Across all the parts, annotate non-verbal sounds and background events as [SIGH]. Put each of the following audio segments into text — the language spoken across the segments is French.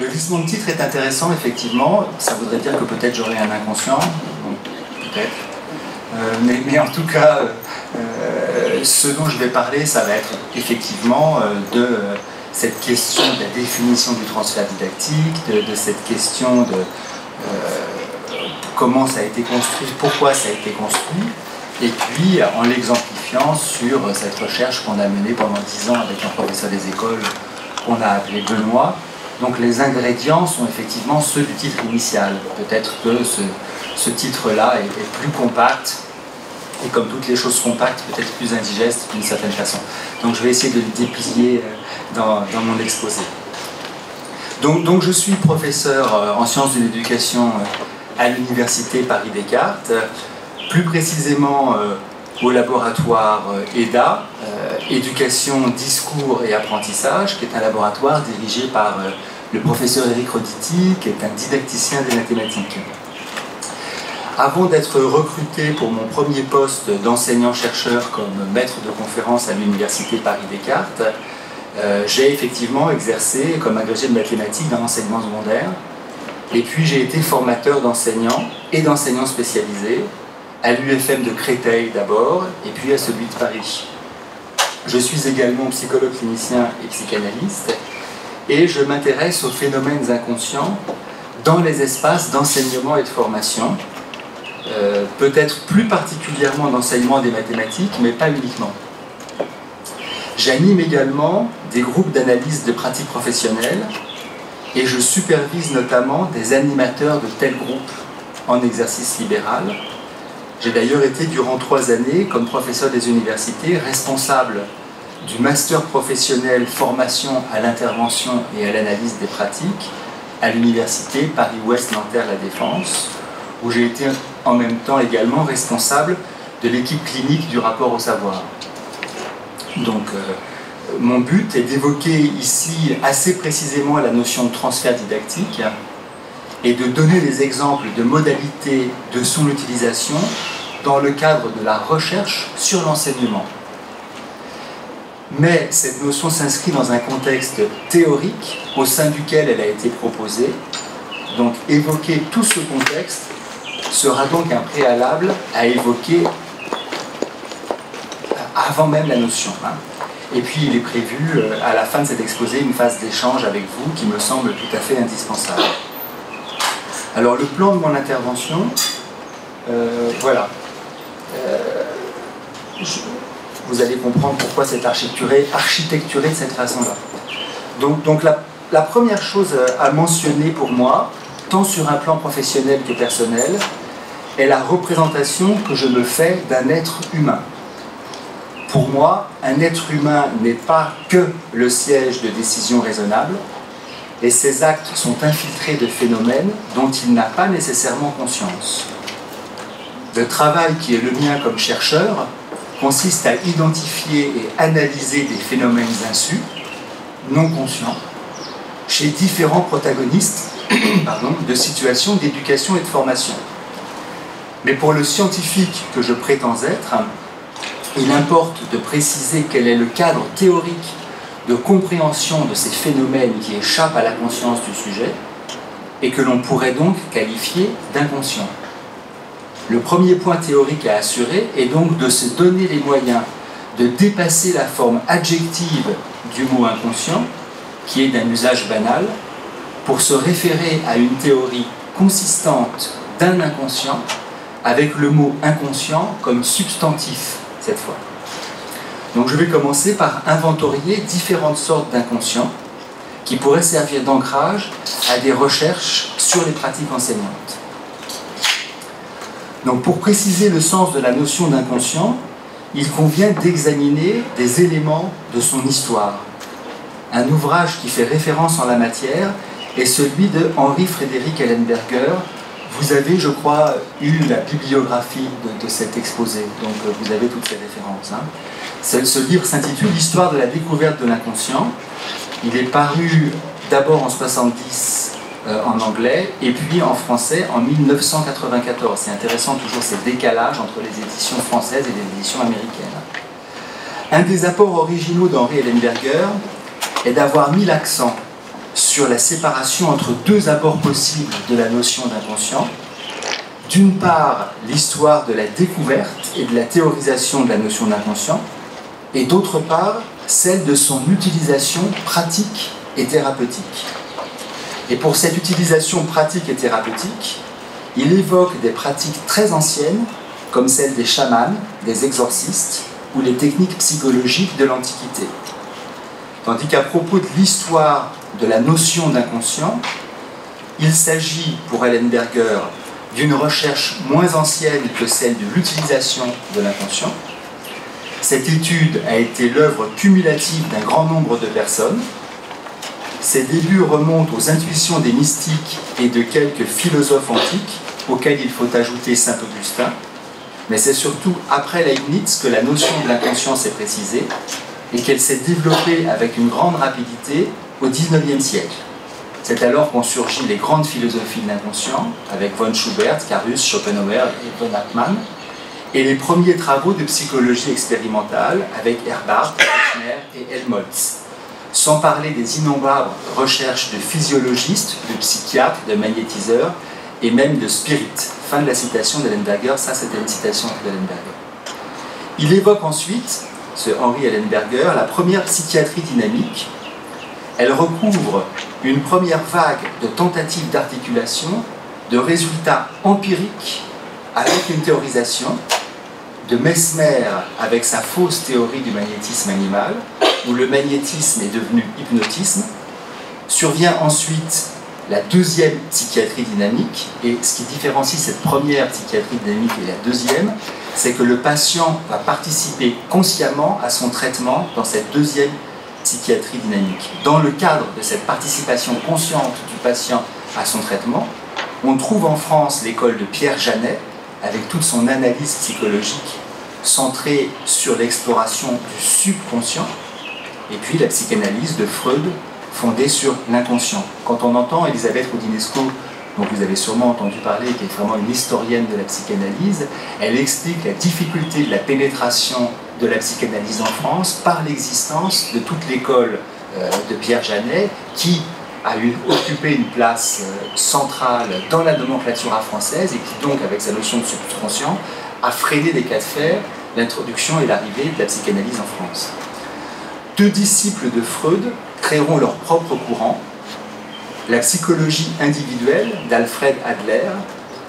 Le glissement de titre est intéressant, effectivement. Ça voudrait dire que peut-être j'aurai un inconscient. Peut-être. Euh, mais, en tout cas, euh, ce dont je vais parler, ça va être effectivement euh, de cette question de la définition du transfert didactique, de, cette question de comment ça a été construit, pourquoi ça a été construit, et puis en l'exemplifiant sur cette recherche qu'on a menée pendant dix ans avec un professeur des écoles qu'on a appelé Benoît. Donc les ingrédients sont effectivement ceux du titre initial. Peut-être que ce, titre-là est, plus compact et comme toutes les choses compactes, peut-être plus indigeste d'une certaine façon. Donc je vais essayer de le déplier euh, dans, mon exposé. Donc, donc, je suis professeur euh, en sciences de l'éducation euh, à l'université Paris-Descartes, plus précisément au laboratoire EDA, Éducation, Discours et Apprentissage, qui est un laboratoire dirigé par le professeur Eric Roditi, qui est un didacticien des mathématiques. Avant d'être recruté pour mon premier poste d'enseignant-chercheur comme maître de conférence à l'Université Paris-Descartes, euh, j'ai effectivement exercé comme agrégé de mathématiques dans l'enseignement secondaire. Et puis j'ai été formateur d'enseignants et d'enseignants spécialisés à l'UFM de Créteil d'abord, et puis à celui de Paris. Je suis également psychologue clinicien et psychanalyste, et je m'intéresse aux phénomènes inconscients dans les espaces d'enseignement et de formation, euh, peut-être plus particulièrement d'enseignement des mathématiques, mais pas uniquement. J'anime également des groupes d'analyse de pratiques professionnelles et je supervise notamment des animateurs de tels groupes en exercice libéral. J'ai d'ailleurs été durant trois années, comme professeur des universités, responsable du master professionnel formation à l'intervention et à l'analyse des pratiques à l'université Paris-Ouest Nanterre-La Défense, où j'ai été en même temps également responsable de l'équipe clinique du rapport au savoir. Donc, euh, mon but est d'évoquer ici assez précisément la notion de transfert didactique et de donner des exemples de modalités de son utilisation dans le cadre de la recherche sur l'enseignement. Mais cette notion s'inscrit dans un contexte théorique au sein duquel elle a été proposée. Donc évoquer tout ce contexte sera donc un préalable à évoquer avant même la notion. Hein. Et puis il est prévu euh, à la fin de cet exposé une phase d'échange avec vous qui me semble tout à fait indispensable. Alors le plan de mon intervention, euh, voilà. Euh, vous allez comprendre pourquoi c'est architecturé, de cette façon-là. Donc, donc la, la première chose à mentionner pour moi, tant sur un plan professionnel que personnel, est la représentation que je me fais d'un être humain. Pour moi, un être humain n'est pas que le siège de décisions raisonnables, et ses actes sont infiltrés de phénomènes dont il n'a pas nécessairement conscience. Le travail qui est le mien comme chercheur consiste à identifier et analyser des phénomènes insus, non conscients, chez différents protagonistes [CLEARS THROAT] de situations d'éducation et de formation. Mais pour le scientifique que je prétends être, il importe de préciser quel est le cadre théorique de compréhension de ces phénomènes qui échappent à la conscience du sujet et que l'on pourrait donc qualifier d'inconscient. Le premier point théorique à assurer est donc de se donner les moyens de dépasser la forme adjective du mot inconscient, qui est d'un usage banal, pour se référer à une théorie consistante d'un inconscient avec le mot inconscient comme substantif cette fois. Donc je vais commencer par inventorier différentes sortes d'inconscients qui pourraient servir d'ancrage à des recherches sur les pratiques enseignantes. Donc pour préciser le sens de la notion d'inconscient, il convient d'examiner des éléments de son histoire. Un ouvrage qui fait référence en la matière est celui de Henri Frédéric Ellenberger, vous avez, je crois, eu la bibliographie de, cet exposé, donc euh, vous avez toutes ces références. Hein. Ce, livre s'intitule L'histoire de la découverte de l'inconscient. Il est paru d'abord en 70 euh, en anglais et puis en français en 1994. C'est intéressant toujours ces décalages entre les éditions françaises et les éditions américaines. Un des apports originaux d'Henri Ellenberger est d'avoir mis l'accent sur la séparation entre deux abords possibles de la notion d'inconscient. D'une part, l'histoire de la découverte et de la théorisation de la notion d'inconscient, et d'autre part, celle de son utilisation pratique et thérapeutique. Et pour cette utilisation pratique et thérapeutique, il évoque des pratiques très anciennes, comme celles des chamans, des exorcistes ou les techniques psychologiques de l'Antiquité. Tandis qu'à propos de l'histoire de la notion d'inconscient, il s'agit pour Ellenberger d'une recherche moins ancienne que celle de l'utilisation de l'inconscient. Cette étude a été l'œuvre cumulative d'un grand nombre de personnes. Ses débuts remontent aux intuitions des mystiques et de quelques philosophes antiques, auxquels il faut ajouter Saint Augustin. Mais c'est surtout après Leibniz que la notion de l'inconscience est précisée et qu'elle s'est développée avec une grande rapidité au XIXe siècle. C'est alors qu'ont surgi les grandes philosophies de l'inconscient, avec von Schubert, Carus, Schopenhauer et von Hartmann, et les premiers travaux de psychologie expérimentale avec Herbart, Kirchner et Helmholtz, sans parler des innombrables recherches de physiologistes, de psychiatres, de magnétiseurs et même de spirites. Fin de la citation d'Ellenberger, ça c'était une citation d'Ellenberger. Il évoque ensuite, ce Henri Ellenberger, la première psychiatrie dynamique, elle recouvre une première vague de tentatives d'articulation, de résultats empiriques avec une théorisation, de Mesmer avec sa fausse théorie du magnétisme animal, où le magnétisme est devenu hypnotisme. Survient ensuite la deuxième psychiatrie dynamique, et ce qui différencie cette première psychiatrie dynamique et la deuxième, c'est que le patient va participer consciemment à son traitement dans cette deuxième psychiatrie dynamique. Dans le cadre de cette participation consciente du patient à son traitement, on trouve en France l'école de Pierre Janet, avec toute son analyse psychologique centrée sur l'exploration du subconscient, et puis la psychanalyse de Freud fondée sur l'inconscient. Quand on entend Elisabeth Rodinesco, dont vous avez sûrement entendu parler, qui est vraiment une historienne de la psychanalyse, elle explique la difficulté de la pénétration de la psychanalyse en France par l'existence de toute l'école euh, de Pierre Janet qui a occupé une place euh, centrale dans la nomenclature française et qui donc, avec sa notion de subconscient, a freiné des cas de fer l'introduction et l'arrivée de la psychanalyse en France. Deux disciples de Freud créeront leur propre courant, la psychologie individuelle d'Alfred Adler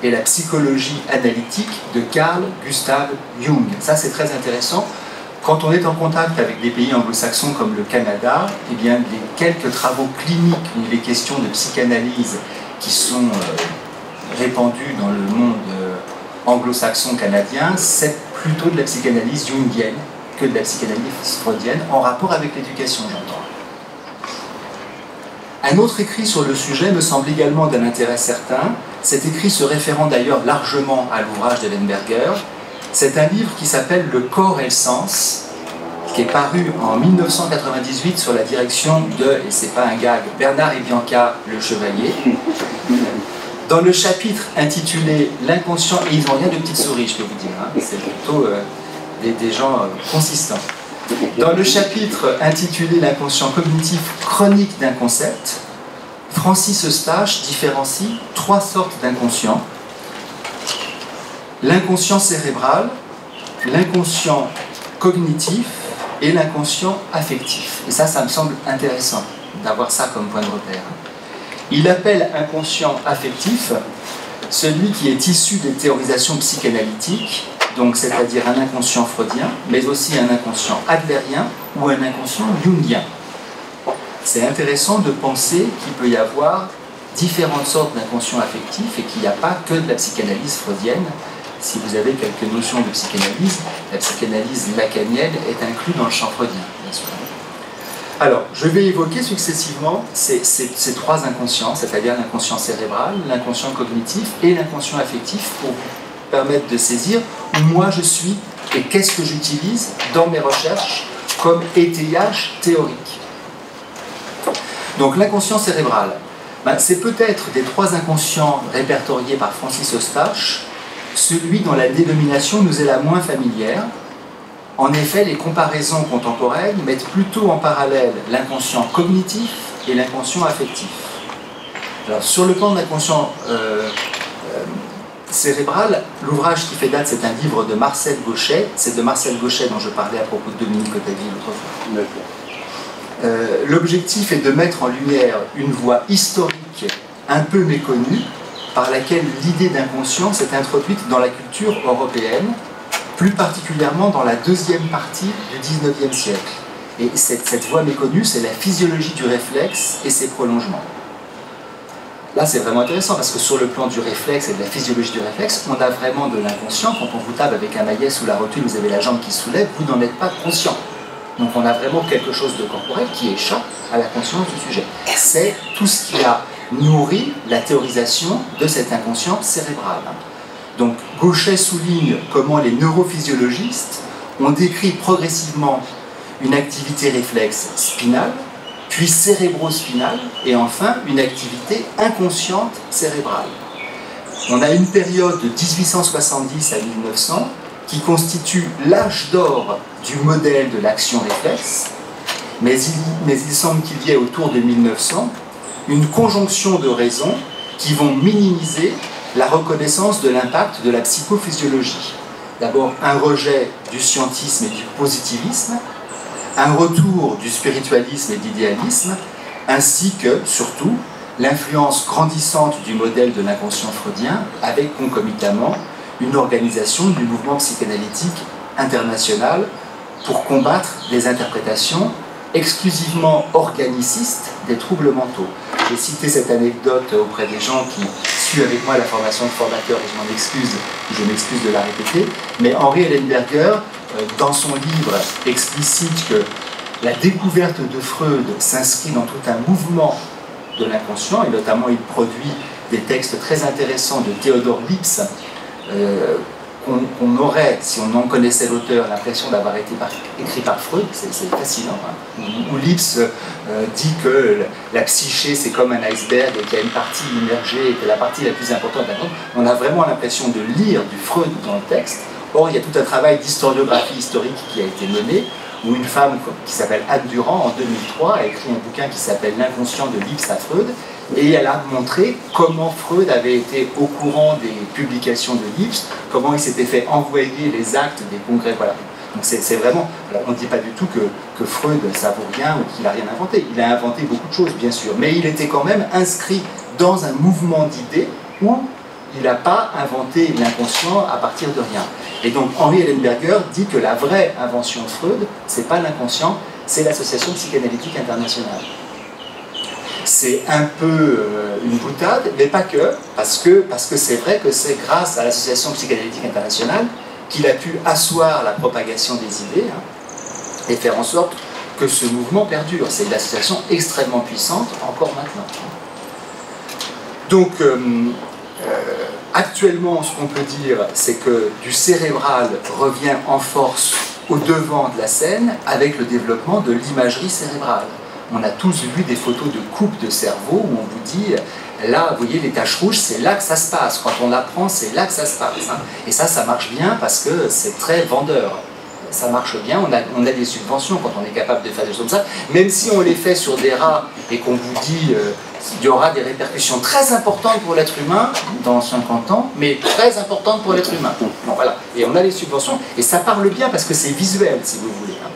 et la psychologie analytique de Carl Gustav Jung. Ça, c'est très intéressant quand on est en contact avec des pays anglo-saxons comme le Canada, eh bien, les quelques travaux cliniques où il est question de psychanalyse qui sont euh, répandus dans le monde euh, anglo-saxon canadien, c'est plutôt de la psychanalyse jungienne de la psychanalyse freudienne, en rapport avec l'éducation, j'entends. Un autre écrit sur le sujet me semble également d'un intérêt certain, cet écrit se référant d'ailleurs largement à l'ouvrage d'Ellenberger, c'est un livre qui s'appelle Le corps et le sens, qui est paru en 1998 sur la direction de, et c'est pas un gag, Bernard et Bianca Le Chevalier. Dans le chapitre intitulé L'inconscient, et ils n'ont rien de petites souris, je peux vous dire, hein. c'est plutôt euh, des, gens euh, consistants. Dans le chapitre intitulé L'inconscient cognitif chronique d'un concept, Francis Eustache différencie trois sortes d'inconscients l'inconscient cérébral, l'inconscient cognitif et l'inconscient affectif. Et ça, ça me semble intéressant d'avoir ça comme point de repère. Il appelle inconscient affectif celui qui est issu des théorisations psychanalytiques, donc c'est-à-dire un inconscient freudien, mais aussi un inconscient adlérien ou un inconscient jungien. C'est intéressant de penser qu'il peut y avoir différentes sortes d'inconscient affectifs et qu'il n'y a pas que de la psychanalyse freudienne si vous avez quelques notions de psychanalyse, la psychanalyse lacanienne est inclue dans le champ freudien, bien sûr. Alors, je vais évoquer successivement ces, trois inconscients, c'est-à-dire l'inconscient cérébral, l'inconscient cognitif et l'inconscient affectif, pour vous permettre de saisir où moi je suis et qu'est-ce que j'utilise dans mes recherches comme étayage théorique. Donc l'inconscient cérébral, ben, c'est peut-être des trois inconscients répertoriés par Francis Eustache, celui dont la dénomination nous est la moins familière. En effet, les comparaisons contemporaines mettent plutôt en parallèle l'inconscient cognitif et l'inconscient affectif. Alors, sur le plan de l'inconscient euh, euh, cérébral, l'ouvrage qui fait date, c'est un livre de Marcel Gauchet. C'est de Marcel Gauchet dont je parlais à propos de Dominique Ottavie l'autre fois. Euh, l'objectif est de mettre en lumière une voie historique un peu méconnue par laquelle l'idée d'inconscient s'est introduite dans la culture européenne, plus particulièrement dans la deuxième partie du XIXe siècle. Et cette, cette voie méconnue, c'est la physiologie du réflexe et ses prolongements. Là, c'est vraiment intéressant parce que sur le plan du réflexe et de la physiologie du réflexe, on a vraiment de l'inconscient. Quand on vous tape avec un maillet sous la rotule, vous avez la jambe qui soulève, vous n'en êtes pas conscient. Donc on a vraiment quelque chose de corporel qui échappe à la conscience du sujet. C'est tout ce qui a nourri la théorisation de cet inconscient cérébral. Donc Gauchet souligne comment les neurophysiologistes ont décrit progressivement une activité réflexe spinale, puis cérébrospinale, et enfin une activité inconsciente cérébrale. On a une période de 1870 à 1900 qui constitue l'âge d'or du modèle de l'action réflexe, mais il, mais il semble qu'il y ait autour de 1900 une conjonction de raisons qui vont minimiser la reconnaissance de l'impact de la psychophysiologie. D'abord un rejet du scientisme et du positivisme, un retour du spiritualisme et de l'idéalisme, ainsi que, surtout, l'influence grandissante du modèle de l'inconscient freudien, avec concomitamment une organisation du mouvement psychanalytique international pour combattre des interprétations exclusivement organicistes des troubles mentaux. J'ai cité cette anecdote auprès des gens qui avec moi la formation de formateur et je m'en excuse, je m'excuse de la répéter, mais Henri Ellenberger, euh, dans son livre, explicite que la découverte de Freud s'inscrit dans tout un mouvement de l'inconscient, et notamment il produit des textes très intéressants de Théodore Lipps, euh, qu'on aurait, si on en connaissait l'auteur, l'impression d'avoir été écrit par Freud, c'est fascinant. Hein. Où Lipps euh, dit que la psyché c'est comme un iceberg et qu'il y a une partie immergée et que la partie la plus importante, on a vraiment l'impression de lire du Freud dans le texte. Or, il y a tout un travail d'historiographie historique qui a été mené, où une femme qui s'appelle Anne Durand, en 2003, a écrit un bouquin qui s'appelle L'inconscient de Lipps à Freud, et elle a montré comment Freud avait été au courant des publications de Lipps, comment il s'était fait envoyer les actes des congrès. Voilà. Donc c'est vraiment, on ne dit pas du tout que, que Freud ne vaut rien ou qu'il n'a rien inventé. Il a inventé beaucoup de choses, bien sûr, mais il était quand même inscrit dans un mouvement d'idées où il n'a pas inventé l'inconscient à partir de rien. Et donc Henri Ellenberger dit que la vraie invention de Freud, c'est pas l'inconscient, c'est l'association psychanalytique internationale c'est un peu euh, une boutade, mais pas que, parce que c'est vrai que c'est grâce à l'Association psychanalytique internationale qu'il a pu asseoir la propagation des idées hein, et faire en sorte que ce mouvement perdure. C'est une association extrêmement puissante, encore maintenant. Donc, euh, euh, actuellement, ce qu'on peut dire, c'est que du cérébral revient en force au devant de la scène avec le développement de l'imagerie cérébrale on a tous vu des photos de coupe de cerveau où on vous dit là, vous voyez les taches rouges, c'est là que ça se passe. Quand on apprend, c'est là que ça se passe. Hein. Et ça, ça marche bien parce que c'est très vendeur. Ça marche bien, on a, des subventions quand on est capable de faire des choses comme ça. Même si on les fait sur des rats et qu'on vous dit euh, il y aura des répercussions très importantes pour l'être humain dans 50 ans, mais très importantes pour l'être humain. Et on a les subventions et ça parle bien parce que c'est visuel, si vous voulez. Hein.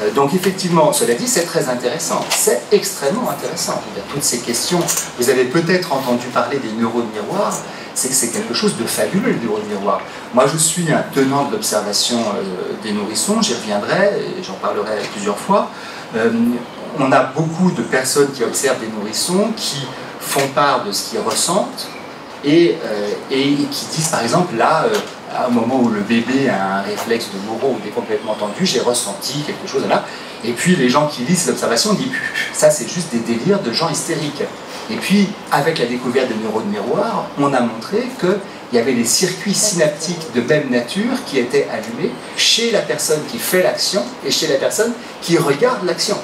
Euh, donc effectivement, cela dit, c'est très intéressant. C'est extrêmement intéressant. Toutes ces questions. Vous avez peut-être entendu parler des neurones miroirs. C'est que c'est quelque chose de fabuleux, les neurones miroirs. Moi, je suis un tenant de l'observation euh, des nourrissons. J'y reviendrai j'en parlerai plusieurs fois. Euh, on a beaucoup de personnes qui observent des nourrissons, qui font part de ce qu'ils ressentent et, qui disent, par exemple, là, à un moment où le bébé a un réflexe de Moreau ou est complètement tendu, j'ai ressenti quelque chose là. Et puis les gens qui lisent l'observation disent [LAUGHS] ça c'est juste des délires de gens hystériques. Et puis avec la découverte des neurones miroirs, on a montré qu'il y avait des circuits synaptiques de même nature qui étaient allumés chez la personne qui fait l'action et chez la personne qui regarde l'action.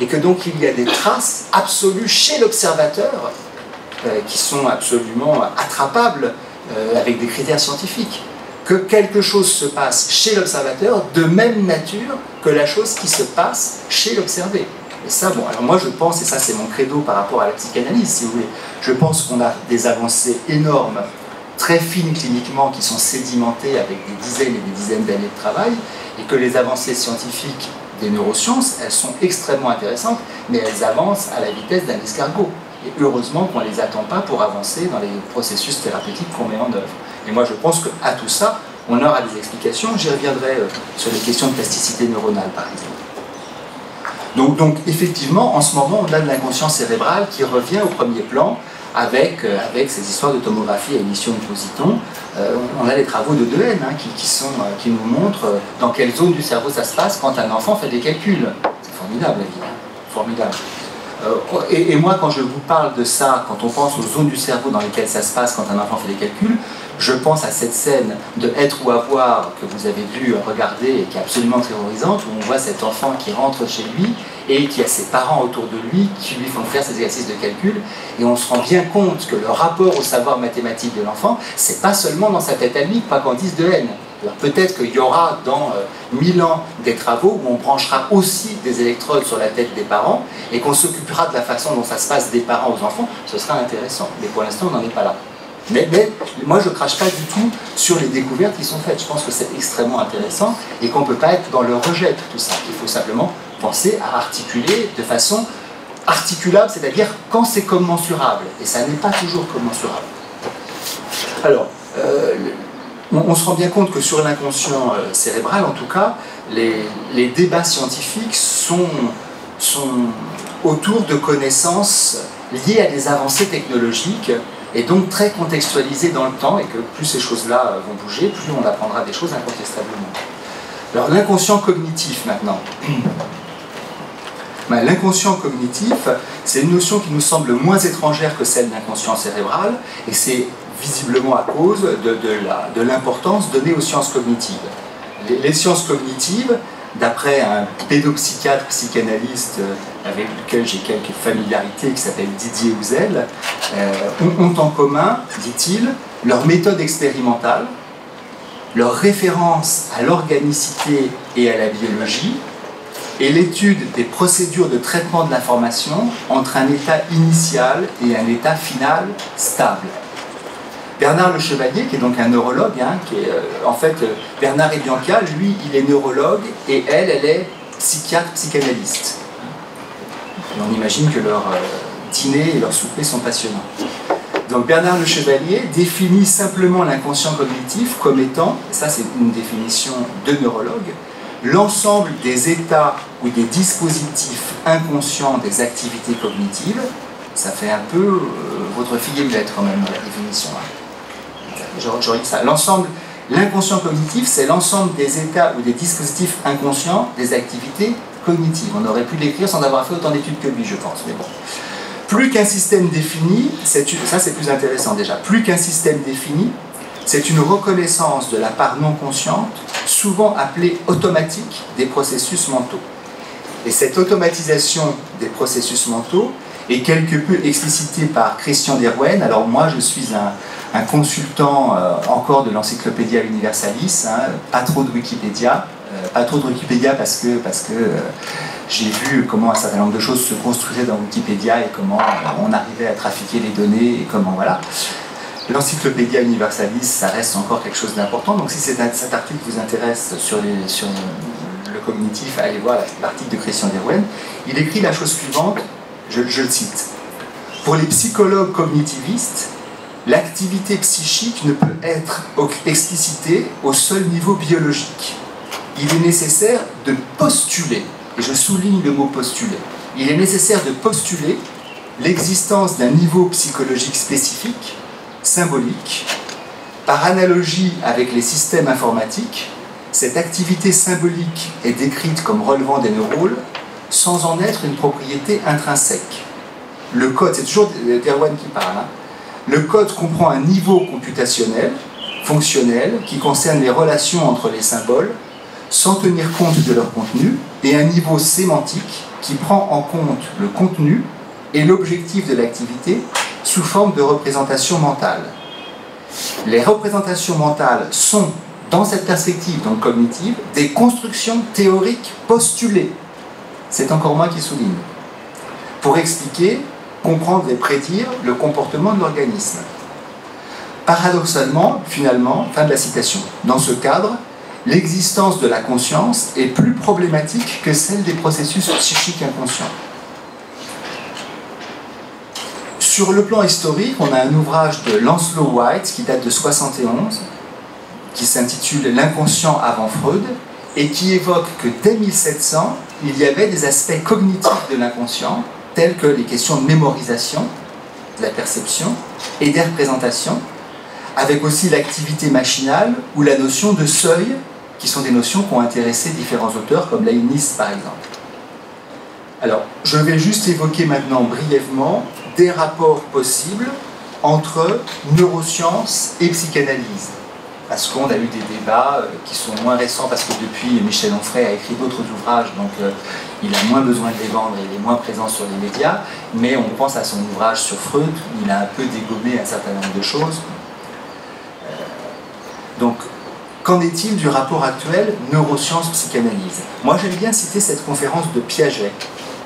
Et que donc il y a des traces absolues chez l'observateur euh, qui sont absolument attrapables euh, avec des critères scientifiques que quelque chose se passe chez l'observateur de même nature que la chose qui se passe chez l'observé. Et ça, bon, alors moi je pense, et ça c'est mon credo par rapport à la psychanalyse, si vous voulez, je pense qu'on a des avancées énormes, très fines cliniquement, qui sont sédimentées avec des dizaines et des dizaines d'années de travail, et que les avancées scientifiques des neurosciences, elles sont extrêmement intéressantes, mais elles avancent à la vitesse d'un escargot. Et heureusement qu'on ne les attend pas pour avancer dans les processus thérapeutiques qu'on met en œuvre. Et moi je pense qu'à tout ça, on aura des explications. J'y reviendrai euh, sur les questions de plasticité neuronale, par exemple. Donc, donc, effectivement, en ce moment, on a de l'inconscient cérébral qui revient au premier plan avec, euh, avec ces histoires de tomographie à émission de positons. Euh, on a les travaux de Dehaene hein, qui, sont, qui nous montrent dans quelle zone du cerveau ça se passe quand un enfant fait des calculs. C'est formidable, la vie. Hein. formidable. et, moi, quand je vous parle de ça, quand on pense aux zones du cerveau dans lesquelles ça se passe quand un enfant fait des calculs, je pense à cette scène de Être ou Avoir que vous avez vu regarder et qui est absolument terrorisante, où on voit cet enfant qui rentre chez lui et qui a ses parents autour de lui qui lui font faire ses exercices de calcul. Et on se rend bien compte que le rapport au savoir mathématique de l'enfant, c'est pas seulement dans sa tête à lui, pas qu'en dise de haine. Peut-être qu'il y aura dans euh, mille ans des travaux où on branchera aussi des électrodes sur la tête des parents et qu'on s'occupera de la façon dont ça se passe des parents aux enfants, ce sera intéressant. Mais pour l'instant, on n'en est pas là. Mais, moi, je ne crache pas du tout sur les découvertes qui sont faites. Je pense que c'est extrêmement intéressant et qu'on ne peut pas être dans le rejet de tout ça. Il faut simplement penser à articuler de façon articulable, c'est-à-dire quand c'est commensurable. Et ça n'est pas toujours commensurable. Alors, euh, on, se rend bien compte que sur l'inconscient euh, cérébral, en tout cas, les, les débats scientifiques sont, sont autour de connaissances liées à des avancées technologiques et donc très contextualisé dans le temps, et que plus ces choses-là vont bouger, plus on apprendra des choses incontestablement. Alors l'inconscient cognitif maintenant. [CLEARS THROAT] Ben, l'inconscient cognitif, c'est une notion qui nous semble moins étrangère que celle d'inconscient cérébral, et c'est visiblement à cause de, l'importance donnée aux sciences cognitives. les sciences cognitives, d'après un pédopsychiatre psychanalyste euh, avec lequel j'ai quelques familiarités, qui s'appelle Didier Houzel, euh, ont en commun, dit-il, leur méthode expérimentale, leur référence à l'organicité et à la biologie, et l'étude des procédures de traitement de l'information entre un état initial et un état final stable. Bernard Le Chevalier, qui est donc un neurologue, hein, euh, en fait, euh, Bernard et Bianca, lui, il est neurologue et elle, elle est psychiatre, psychanalyste. Et on imagine que leur euh, dîner et leur souper sont passionnants. Donc Bernard Le Chevalier définit simplement l'inconscient cognitif comme étant, ça c'est une définition de neurologue, l'ensemble des états ou des dispositifs inconscients des activités cognitives. Ça fait un peu votre fille lettre quand même, la définition. L'ensemble, l'inconscient cognitif, c'est l'ensemble des états ou des dispositifs inconscients des activités cognitives. On aurait pu l'écrire sans avoir fait autant d'études que lui, je pense. Mais bon. Plus qu'un système défini, ça c'est plus intéressant déjà, plus qu'un système défini, c'est une reconnaissance de la part non consciente, souvent appelée automatique, des processus mentaux. Et cette automatisation des processus mentaux est quelque peu explicitée par Christian Derwen. Alors moi, je suis un, un consultant euh, encore de l'Encyclopédia Universalis, hein, pas trop de Wikipédia, euh, pas trop de Wikipédia parce que, parce que euh, j'ai vu comment un certain nombre de choses se construisaient dans Wikipédia et comment on arrivait à trafiquer les données et comment voilà. L'Encyclopédia Universalis, ça reste encore quelque chose d'important. Donc si cet article vous intéresse sur, sur le cognitif, allez voir l'article de Christian Derwen. Il écrit la chose suivante, je, je le cite. Pour les psychologues cognitivistes, l'activité psychique ne peut être explicitée au seul niveau biologique. Il est nécessaire de postuler, et je souligne le mot postuler, il est nécessaire de postuler l'existence d'un niveau psychologique spécifique, symbolique. Par analogie avec les systèmes informatiques, cette activité symbolique est décrite comme relevant des neurones sans en être une propriété intrinsèque. Le code, c'est toujours Derwan qui parle, hein, le code comprend un niveau computationnel, fonctionnel, qui concerne les relations entre les symboles, sans tenir compte de leur contenu, et un niveau sémantique qui prend en compte le contenu et l'objectif de l'activité sous forme de représentation mentale. Les représentations mentales sont, dans cette perspective donc cognitive, des constructions théoriques postulées. C'est encore moi qui souligne pour expliquer, comprendre et prédire le comportement de l'organisme. Paradoxalement, finalement, fin de la citation, dans ce cadre, l'existence de la conscience est plus problématique que celle des processus psychiques inconscients. Sur le plan historique, on a un ouvrage de Lancelot White qui date de 71, qui s'intitule L'inconscient avant Freud, et qui évoque que dès 1700, il y avait des aspects cognitifs de l'inconscient, tels que les questions de mémorisation, de la perception et des représentations, avec aussi l'activité machinale ou la notion de seuil, qui sont des notions qui ont intéressé différents auteurs, comme Leibniz par exemple. Alors, je vais juste évoquer maintenant brièvement des rapports possibles entre neurosciences et psychanalyse parce qu'on a eu des débats euh, qui sont moins récents, parce que depuis, Michel Onfray a écrit d'autres ouvrages, donc euh, il a moins besoin de les vendre il est moins présent sur les médias, mais on pense à son ouvrage sur Freud, il a un peu dégommé un certain nombre de choses. Euh, donc, qu'en est-il du rapport actuel neurosciences-psychanalyse Moi, j'aime bien citer cette conférence de Piaget,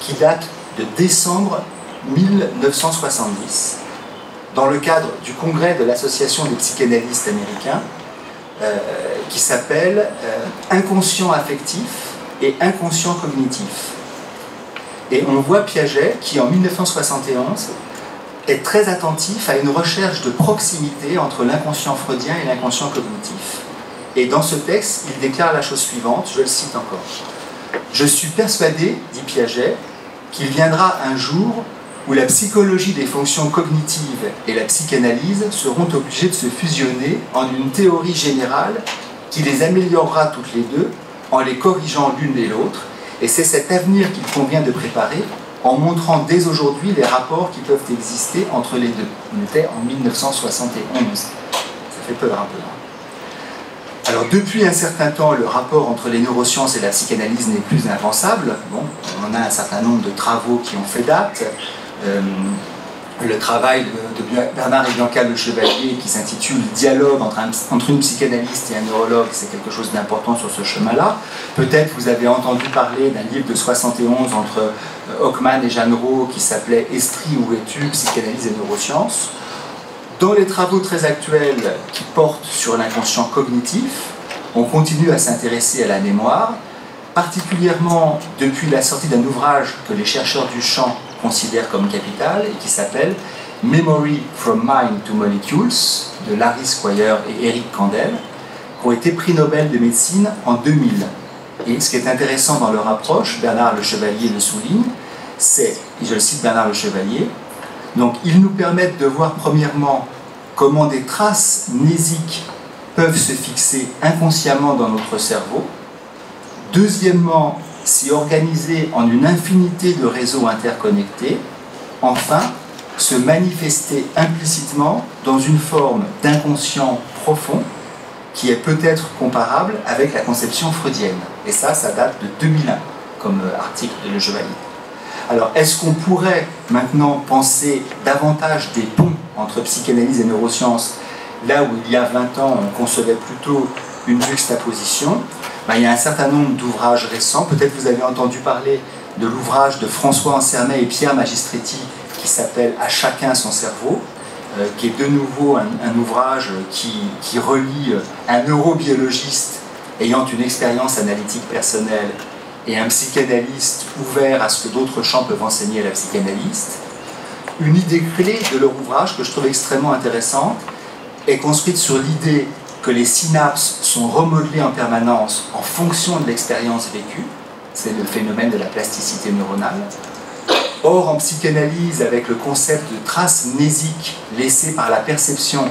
qui date de décembre 1970, dans le cadre du congrès de l'Association des psychanalystes américains, qui s'appelle euh, Inconscient affectif et inconscient cognitif. Et on voit Piaget qui, en 1971, est très attentif à une recherche de proximité entre l'inconscient freudien et l'inconscient cognitif. Et dans ce texte, il déclare la chose suivante, je le cite encore. Je suis persuadé, dit Piaget, qu'il viendra un jour où la psychologie des fonctions cognitives et la psychanalyse seront obligées de se fusionner en une théorie générale qui les améliorera toutes les deux en les corrigeant l'une et l'autre. Et c'est cet avenir qu'il convient de préparer en montrant dès aujourd'hui les rapports qui peuvent exister entre les deux. On était en 1971. Ça fait peur un peu. Hein. Alors depuis un certain temps, le rapport entre les neurosciences et la psychanalyse n'est plus impensable. Bon, on a un certain nombre de travaux qui ont fait date. Euh, le travail de, Bernard et Bianca Le Chevalier qui s'intitule Dialogue entre, une psychanalyste et un neurologue, c'est quelque chose d'important sur ce chemin-là. Peut-être vous avez entendu parler d'un livre de 71 entre euh, Hockman et Jeanne Rowe qui s'appelait Esprit ou études, psychanalyse et neurosciences. Dans les travaux très actuels qui portent sur l'inconscient cognitif, on continue à s'intéresser à la mémoire, particulièrement depuis la sortie d'un ouvrage que les chercheurs du champ considère comme capital et qui s'appelle Memory from Mind to Molecules de Larry Squire et Eric Kandel, qui ont été prix Nobel de médecine en 2000. Et ce qui est intéressant dans leur approche, Bernard Le Chevalier le souligne, c'est, je le cite Bernard Le Chevalier, donc ils nous permettent de voir premièrement comment des traces nésiques peuvent se fixer inconsciemment dans notre cerveau. Deuxièmement, s'y organiser en une infinité de réseaux interconnectés, enfin, se manifester implicitement dans une forme d'inconscient profond qui est peut-être comparable avec la conception freudienne. Et ça, ça date de 2001 comme euh, article de Le Chevalier. Alors, est-ce qu'on pourrait maintenant penser davantage des ponts entre psychanalyse et neurosciences, là où il y a 20 ans, on concevait plutôt une juxtaposition? Ben, il y a un certain nombre d'ouvrages récents. Peut-être vous avez entendu parler de l'ouvrage de François Ansermet et Pierre Magistretti qui s'appelle À chacun son cerveau, euh, qui est de nouveau un, ouvrage qui, qui, relie euh, un neurobiologiste ayant une expérience analytique personnelle et un psychanalyste ouvert à ce que d'autres champs peuvent enseigner à la psychanalyste. Une idée clé de leur ouvrage que je trouve extrêmement intéressante est construite sur l'idée que les synapses sont remodelées en permanence en fonction de l'expérience vécue. C'est le phénomène de la plasticité neuronale. Or, en psychanalyse, avec le concept de trace nésique laissée par la perception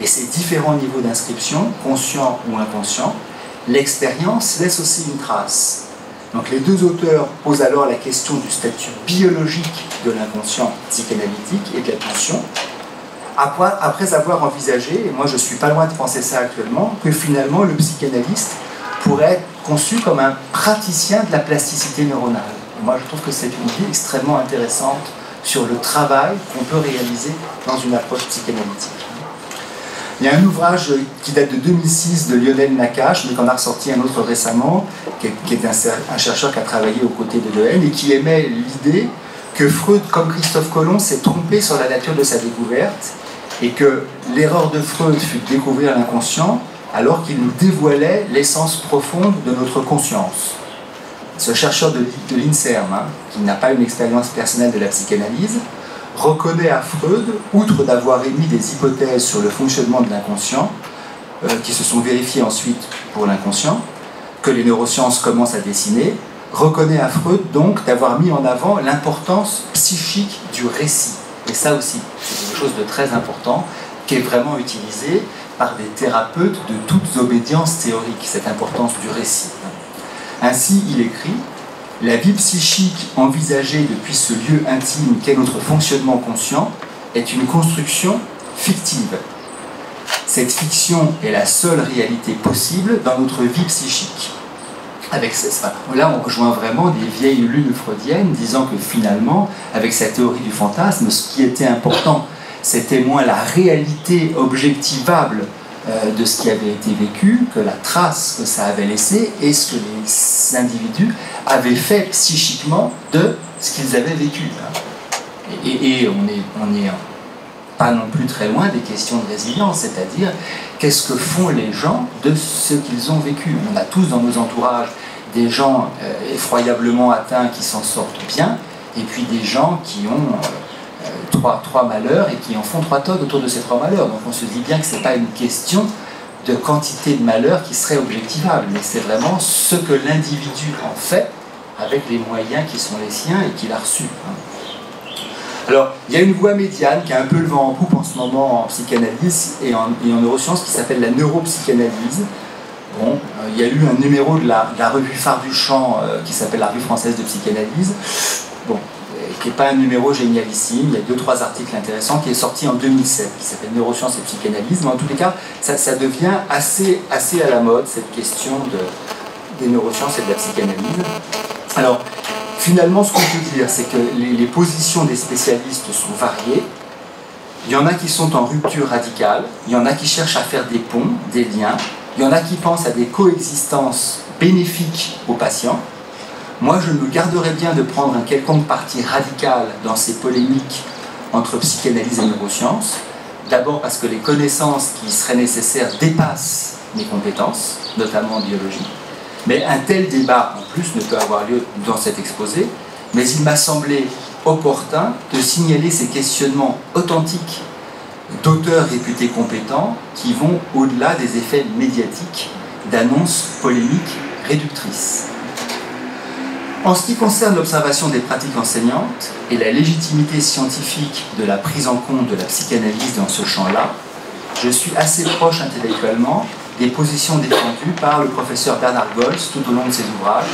et ses différents niveaux d'inscription, conscient ou inconscient, l'expérience laisse aussi une trace. Donc les deux auteurs posent alors la question du statut biologique de l'inconscient psychanalytique et de la pulsion, après avoir envisagé, et moi je suis pas loin de penser ça actuellement, que finalement le psychanalyste pourrait être conçu comme un praticien de la plasticité neuronale. moi je trouve que c'est une idée extrêmement intéressante sur le travail qu'on peut réaliser dans une approche psychanalytique. Il y a un ouvrage qui date de 2006 de Lionel Nakache, mais qu'on a ressorti un autre récemment, qui est, un, chercheur qui a travaillé aux côtés de Lehen et qui émet l'idée que Freud, comme Christophe Colomb, s'est trompé sur la nature de sa découverte et que l'erreur de Freud fut de découvrir l'inconscient alors qu'il nous dévoilait l'essence profonde de notre conscience. Ce chercheur de, l'INSERM, hein, qui n'a pas une expérience personnelle de la psychanalyse, reconnaît à Freud, outre d'avoir émis des hypothèses sur le fonctionnement de l'inconscient, euh, qui se sont vérifiées ensuite pour l'inconscient, que les neurosciences commencent à dessiner, reconnaît à Freud donc d'avoir mis en avant l'importance psychique du récit. Et ça aussi, c'est quelque chose de très important qui est vraiment utilisé par des thérapeutes de toutes obédiences théoriques, cette importance du récit. Ainsi, il écrit La vie psychique envisagée depuis ce lieu intime qu'est notre fonctionnement conscient est une construction fictive. Cette fiction est la seule réalité possible dans notre vie psychique. Là, on rejoint vraiment des vieilles lunes freudiennes disant que finalement, avec sa théorie du fantasme, ce qui était important, c'était moins la réalité objectivable euh, de ce qui avait été vécu, que la trace que ça avait laissé et ce que les individus avaient fait psychiquement de ce qu'ils avaient vécu. Et, on n'est on est pas non plus très loin des questions de résilience, c'est-à-dire qu'est-ce que font les gens de ce qu'ils ont vécu. On a tous dans nos entourages des gens euh, effroyablement atteints qui s'en sortent bien, et puis des gens qui ont... Euh, trois, trois malheurs et qui en font trois tonnes autour de ces trois malheurs. Donc on se dit bien que ce n'est pas une question de quantité de malheurs qui serait objectivable, mais c'est vraiment ce que l'individu en fait avec les moyens qui sont les siens et qu'il a reçus. Hein. Alors, il y a une voie médiane qui a un peu le vent en poupe en ce moment en psychanalyse et en, neurosciences qui s'appelle la neuropsychanalyse. Bon, euh, il y a eu un numéro de la, revue phare du champ euh, qui s'appelle la revue française de psychanalyse. Bon, qui n'est pas un numéro génialissime, il y a deux, trois articles intéressants, qui est sorti en 2007, qui s'appelle Neurosciences et psychanalyse, mais en tous les cas, ça, devient assez, assez à la mode, cette question de, des neurosciences et de la psychanalyse. Alors, finalement, ce qu'on peut dire, c'est que les, positions des spécialistes sont variées. Il y en a qui sont en rupture radicale, il y en a qui cherchent à faire des ponts, des liens, il y en a qui pensent à des coexistences bénéfiques aux patients, moi, je me garderais bien de prendre un quelconque parti radical dans ces polémiques entre psychanalyse et neurosciences. D'abord parce que les connaissances qui seraient nécessaires dépassent mes compétences, notamment en biologie. Mais un tel débat, en plus, ne peut avoir lieu dans cet exposé. Mais il m'a semblé opportun de signaler ces questionnements authentiques d'auteurs réputés compétents qui vont au-delà des effets médiatiques d'annonces polémiques réductrices. En ce qui concerne l'observation des pratiques enseignantes et la légitimité scientifique de la prise en compte de la psychanalyse dans ce champ-là, je suis assez proche intellectuellement des positions défendues par le professeur Bernard Gols tout au long de ses ouvrages.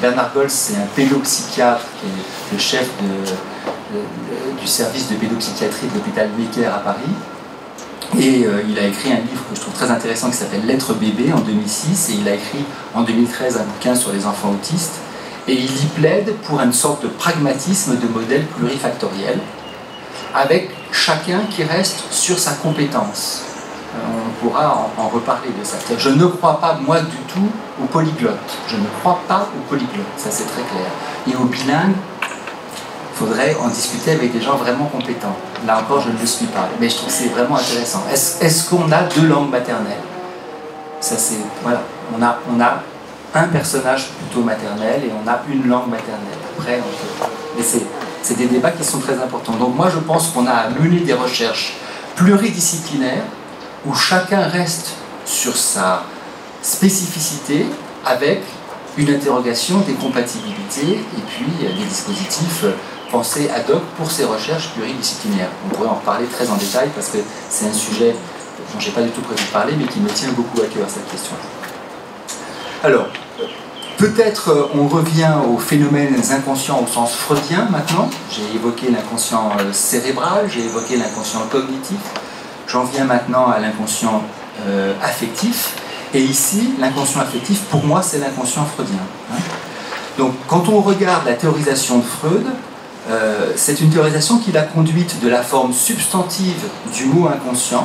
Bernard Gols, c'est un pédopsychiatre qui est le chef du service de pédopsychiatrie de l'hôpital Necker à Paris. Et euh, il a écrit un livre que je trouve très intéressant qui s'appelle Lettre bébé en 2006 et il a écrit en 2013 un bouquin sur les enfants autistes et il y plaide pour une sorte de pragmatisme de modèle plurifactoriel, avec chacun qui reste sur sa compétence. Euh, on pourra en, reparler de ça. Je ne crois pas, moi, du tout au polyglotte. Je ne crois pas au polyglotte, ça c'est très clair. Et au bilingue, il faudrait en discuter avec des gens vraiment compétents. Là encore, je ne le suis pas, mais je trouve que c'est vraiment intéressant. Est-ce qu'on a deux langues maternelles? Ça c'est... Voilà, on a, on a un personnage plutôt maternel et on a une langue maternelle. Après, mais c'est des débats qui sont très importants. Donc moi, je pense qu'on a à mener des recherches pluridisciplinaires où chacun reste sur sa spécificité avec une interrogation des compatibilités et puis des dispositifs pensés ad hoc pour ces recherches pluridisciplinaires. On pourrait en reparler très en détail parce que c'est un sujet dont je n'ai pas du tout prévu de parler mais qui me tient beaucoup à cœur cette question. Alors, Peut-être euh, on revient aux phénomènes inconscients au sens freudien maintenant. J'ai évoqué l'inconscient euh, cérébral, j'ai évoqué l'inconscient cognitif. J'en viens maintenant à l'inconscient euh, affectif. Et ici, l'inconscient affectif, pour moi, c'est l'inconscient freudien. Hein. Donc, quand on regarde la théorisation de Freud, c'est une théorisation qui l'a conduite de la forme substantive du mot inconscient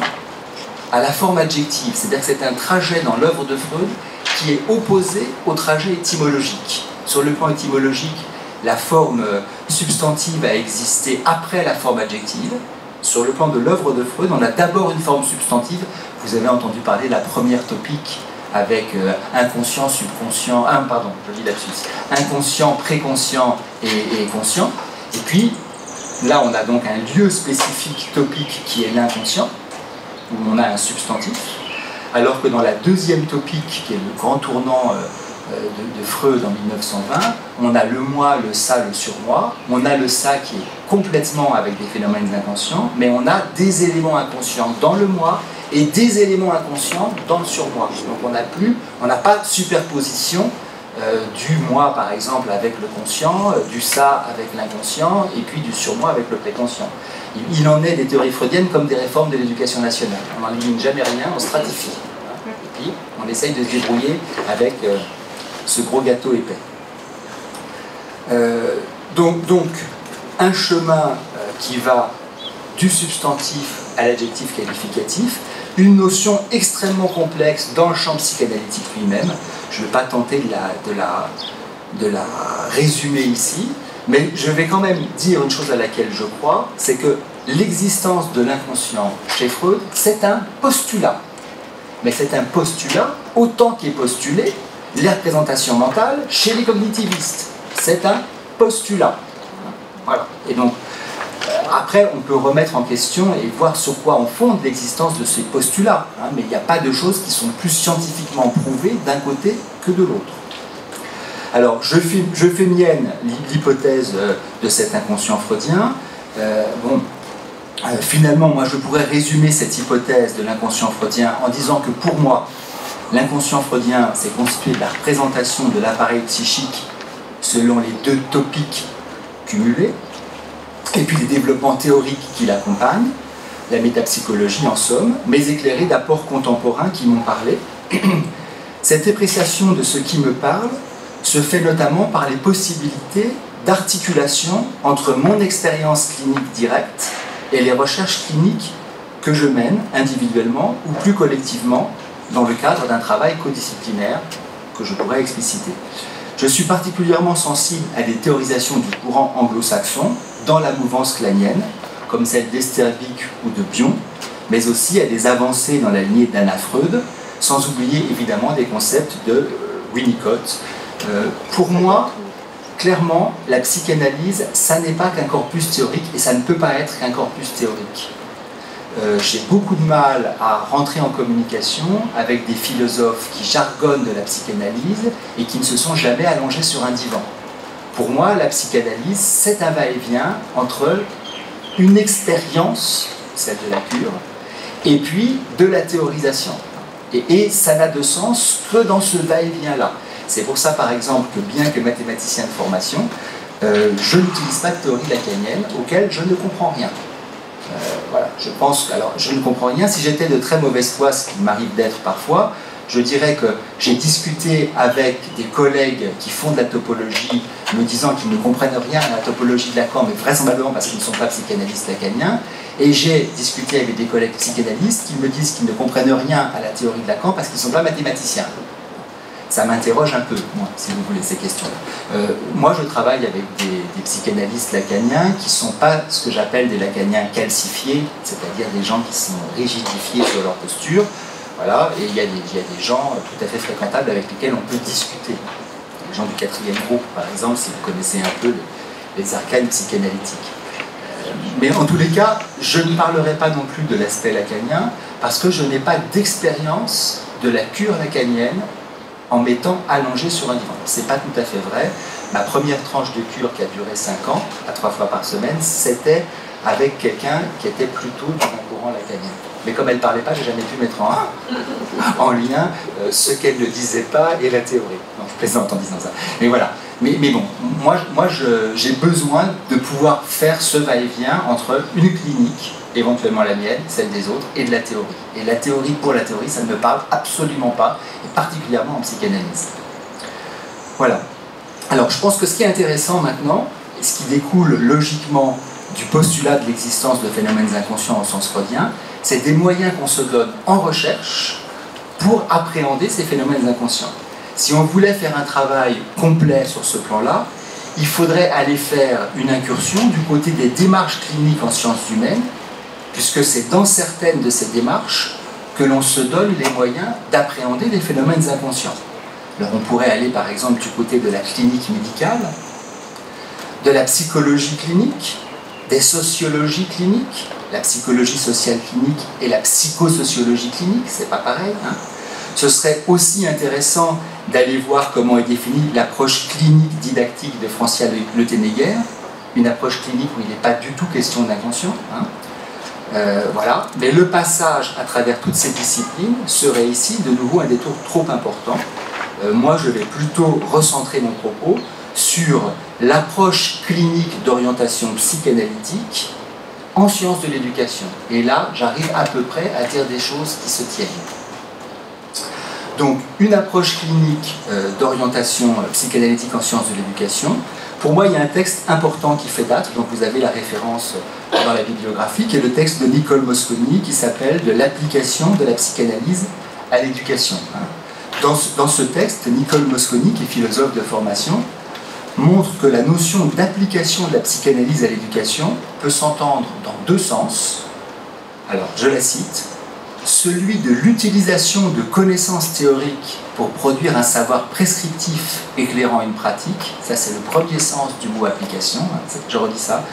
à la forme adjective. C'est-à-dire que c'est un trajet dans l'œuvre de Freud qui est opposé au trajet étymologique. Sur le plan étymologique, la forme substantive a existé après la forme adjective. Sur le plan de l'œuvre de Freud, on a d'abord une forme substantive. Vous avez entendu parler de la première topique avec euh, inconscient, subconscient, ah, pardon, je dis inconscient, préconscient et, et conscient. Et puis, là, on a donc un lieu spécifique topique qui est l'inconscient, où on a un substantif, alors que dans la deuxième topique, qui est le grand tournant euh, euh, de, Freud en 1920, on a le moi, le ça, le surmoi, on a le ça qui est complètement avec des phénomènes inconscients, mais on a des éléments inconscients dans le moi et des éléments inconscients dans le surmoi. Donc on n'a plus, on n'a pas de superposition euh, du moi par exemple avec le conscient, euh, du ça avec l'inconscient et puis du surmoi avec le préconscient. Il, en est des théories freudiennes comme des réformes de l'éducation nationale. On n'élimine jamais rien, on stratifie. Et puis on essaye de se débrouiller avec ce gros gâteau épais. Euh, donc, donc, un chemin euh, qui va du substantif à l'adjectif qualificatif, une notion extrêmement complexe dans le champ psychanalytique lui-même. Je ne vais pas tenter de la, de, la, de la résumer ici, mais je vais quand même dire une chose à laquelle je crois, c'est que l'existence de l'inconscient chez Freud, c'est un postulat. Mais c'est un postulat autant qu'il est postulé les représentations mentales chez les cognitivistes. C'est un postulat. Voilà. Et donc, euh, après, on peut remettre en question et voir sur quoi on fonde l'existence de ces postulats. Hein, mais il n'y a pas de choses qui sont plus scientifiquement prouvées d'un côté que de l'autre. Alors, je fais, je fais mienne l'hypothèse euh, de cet inconscient freudien. Euh, bon, finalement, moi, je pourrais résumer cette hypothèse de l'inconscient freudien en disant que pour moi, L'inconscient freudien, c'est constitué de la représentation de l'appareil psychique selon les deux topiques cumulés, et puis les développements théoriques qui l'accompagnent, la métapsychologie en somme, mais éclairée d'apports contemporains qui m'ont parlé. [CLEARS THROAT] Cette appréciation de ce qui me parle se fait notamment par les possibilités d'articulation entre mon expérience clinique directe et les recherches cliniques que je mène individuellement ou plus collectivement dans le cadre d'un travail codisciplinaire que je pourrais expliciter. Je suis particulièrement sensible à des théorisations du courant anglo-saxon dans la mouvance clanienne, comme celle d'Esterbeek ou de Bion, mais aussi à des avancées dans la lignée d'Anna Freud, sans oublier évidemment des concepts de euh, Winnicott. Euh, pour moi, clairement, la psychanalyse, ça n'est pas qu'un corpus théorique et ça ne peut pas être qu'un corpus théorique. Euh, j'ai beaucoup de mal à rentrer en communication avec des philosophes qui jargonnent de la psychanalyse et qui ne se sont jamais allongés sur un divan. Pour moi, la psychanalyse, c'est un va-et-vient entre une expérience, celle de la cure, et puis de la théorisation. Et, ça n'a de sens que dans ce va-et-vient-là. C'est pour ça, par exemple, que bien que mathématicien de formation, euh, je n'utilise pas de théorie lacanienne auquel je ne comprends rien. Euh, voilà, je pense, alors je ne comprends rien. Si j'étais de très mauvaise foi, ce qui m'arrive d'être parfois, je dirais que j'ai discuté avec des collègues qui font de la topologie, me disant qu'ils ne comprennent rien à la topologie de Lacan, mais vraisemblablement parce qu'ils ne sont pas psychanalystes lacaniens. Et j'ai discuté avec des collègues psychanalystes qui me disent qu'ils ne comprennent rien à la théorie de Lacan parce qu'ils ne sont pas mathématiciens ça m'interroge un peu, moi, si vous voulez, ces questions-là. Euh, moi, je travaille avec des, psychanalystes lacaniens qui ne sont pas ce que j'appelle des lacaniens calcifiés, c'est-à-dire des gens qui sont rigidifiés sur leur posture. Voilà, et il y, a des, gens tout à fait fréquentables avec lesquels on peut discuter. Les gens du quatrième groupe, par exemple, si vous connaissez un peu les, arcanes psychanalytiques. Euh, mais en tous les cas, je ne parlerai pas non plus de l'aspect lacanien parce que je n'ai pas d'expérience de la cure lacanienne en m'étant allongé sur un divan. C'est pas tout à fait vrai. Ma première tranche de cure qui a duré 5 ans, à 3 fois par semaine, c'était avec quelqu'un qui était plutôt dans un courant lacanien. Mais comme elle ne parlait pas, j'ai jamais pu mettre en, [LAUGHS] en lien euh, ce qu'elle ne disait pas et la théorie. Non, je plaisante en disant ça. Mais voilà. Mais, mais bon, moi, moi j'ai besoin de pouvoir faire ce va-et-vient entre une clinique éventuellement la mienne, celle des autres, et de la théorie. Et la théorie pour la théorie, ça ne me parle absolument pas, et particulièrement en psychanalyse. Voilà. Alors, je pense que ce qui est intéressant maintenant, et ce qui découle logiquement du postulat de l'existence de phénomènes inconscients au sens freudien, c'est des moyens qu'on se donne en recherche pour appréhender ces phénomènes inconscients. Si on voulait faire un travail complet sur ce plan-là, il faudrait aller faire une incursion du côté des démarches cliniques en sciences humaines, puisque c'est dans certaines de ces démarches que l'on se donne les moyens d'appréhender les phénomènes inconscients. Alors on pourrait aller par exemple du côté de la clinique médicale, de la psychologie clinique, des sociologies cliniques, la psychologie sociale clinique et la psychosociologie clinique, c'est pas pareil. Hein. Ce serait aussi intéressant d'aller voir comment est définie l'approche clinique didactique de Francia Le Ténéguer, une approche clinique où il n'est pas du tout question d'inconscient. Hein. Euh, voilà. Mais le passage à travers toutes ces disciplines serait ici de nouveau un détour trop important. Euh, moi, je vais plutôt recentrer mon propos sur l'approche clinique d'orientation psychanalytique en sciences de l'éducation. Et là, j'arrive à peu près à dire des choses qui se tiennent. Donc, une approche clinique euh, d'orientation psychanalytique en sciences de l'éducation, pour moi, il y a un texte important qui fait date, donc vous avez la référence dans la bibliographie, qui est le texte de Nicole Mosconi qui s'appelle De l'application de la psychanalyse à l'éducation. Ce, dans ce texte, Nicole Mosconi, qui est philosophe de formation, montre que la notion d'application de la psychanalyse à l'éducation peut s'entendre dans deux sens. Alors, je la cite celui de l'utilisation de connaissances théoriques pour produire un savoir prescriptif éclairant une pratique, ça c'est le premier sens du mot application, je redis ça,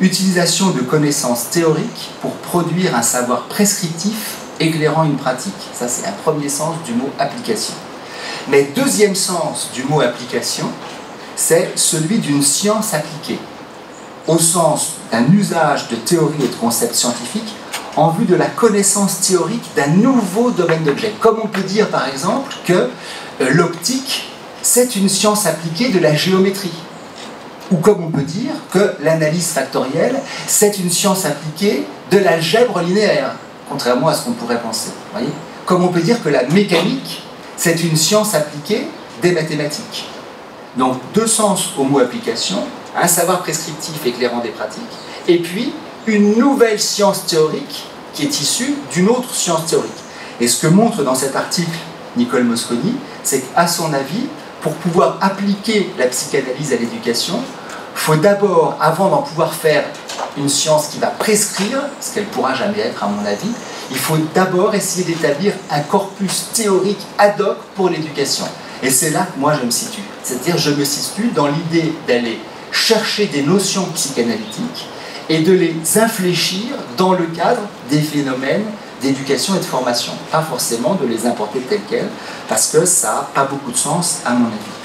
utilisation de connaissances théoriques pour produire un savoir prescriptif éclairant une pratique, ça c'est un premier sens du mot application. Mais deuxième sens du mot application, c'est celui d'une science appliquée, au sens d'un usage de théories et de concepts scientifiques en vue de la connaissance théorique d'un nouveau domaine d'objet. Comme on peut dire par exemple que euh, l'optique, c'est une science appliquée de la géométrie. Ou comme on peut dire que l'analyse factorielle, c'est une science appliquée de l'algèbre linéaire, contrairement à ce qu'on pourrait penser. Comme on peut dire que la mécanique, c'est une science appliquée des mathématiques. Donc deux sens au mot application, un savoir prescriptif éclairant des pratiques, et puis une nouvelle science théorique qui est issue d'une autre science théorique. Et ce que montre dans cet article Nicole Mosconi, c'est qu'à son avis, pour pouvoir appliquer la psychanalyse à l'éducation, faut d'abord, avant d'en pouvoir faire une science qui va prescrire, ce qu'elle pourra jamais être à mon avis, il faut d'abord essayer d'établir un corpus théorique ad hoc pour l'éducation. Et c'est là que moi je me situe. C'est-à-dire je me situe dans l'idée d'aller chercher des notions psychanalytiques et de les infléchir dans le cadre des phénomènes d'éducation et de formation. Pas forcément de les importer tels quels, parce que ça n'a pas beaucoup de sens à mon avis.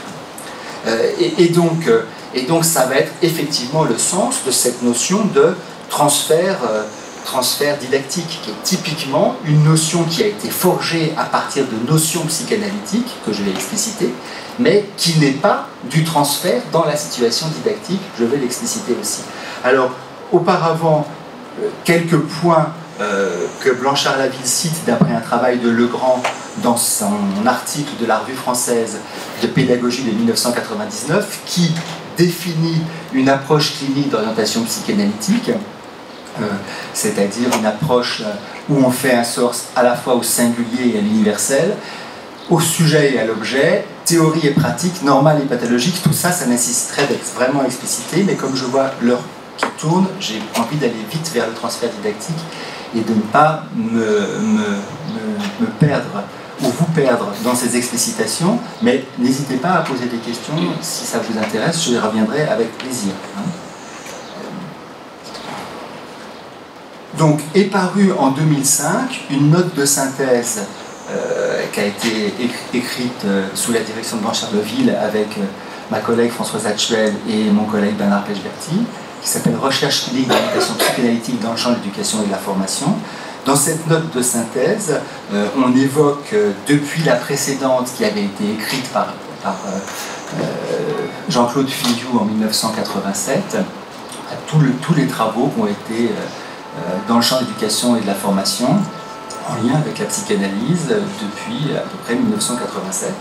Euh, et, donc, euh, et donc ça va être effectivement le sens de cette notion de transfert, euh, transfert didactique, qui est typiquement une notion qui a été forgée à partir de notions psychanalytiques, que je vais expliciter, mais qui n'est pas du transfert dans la situation didactique, je vais l'expliciter aussi. Alors, auparavant euh, quelques points euh, que Blanchard Laville cite d'après un travail de Legrand dans son article de la revue française de pédagogie de 1999 qui définit une approche clinique d'orientation psychanalytique, euh, c'est-à-dire une approche où on fait un source à la fois au singulier et à l'universel, au sujet et à l'objet, théorie et pratique, normale et pathologique, tout ça, ça nécessiterait d'être vraiment explicité, mais comme je vois tourne, j'ai envie d'aller vite vers le transfert didactique et de ne pas me, me, perdre ou vous perdre dans ces explicitations, mais n'hésitez pas à poser des questions si ça vous intéresse, je reviendrai avec plaisir. Hein. Donc est parue en 2005 une note de synthèse euh, qui a été écrite euh, sous la direction de Blanchard avec euh, ma collègue Françoise Hatchuel et mon collègue Bernard Pechberti, qui s'appelle Recherche clinique d'éducation psychanalytique dans le champ de l'éducation et de la formation. Dans cette note de synthèse, euh, on évoque euh, depuis la précédente qui avait été écrite par, euh, Jean-Claude Fillou en 1987, tous les travaux qui ont été dans le champ de l'éducation et de la formation en lien avec la psychanalyse depuis à peu près 1987.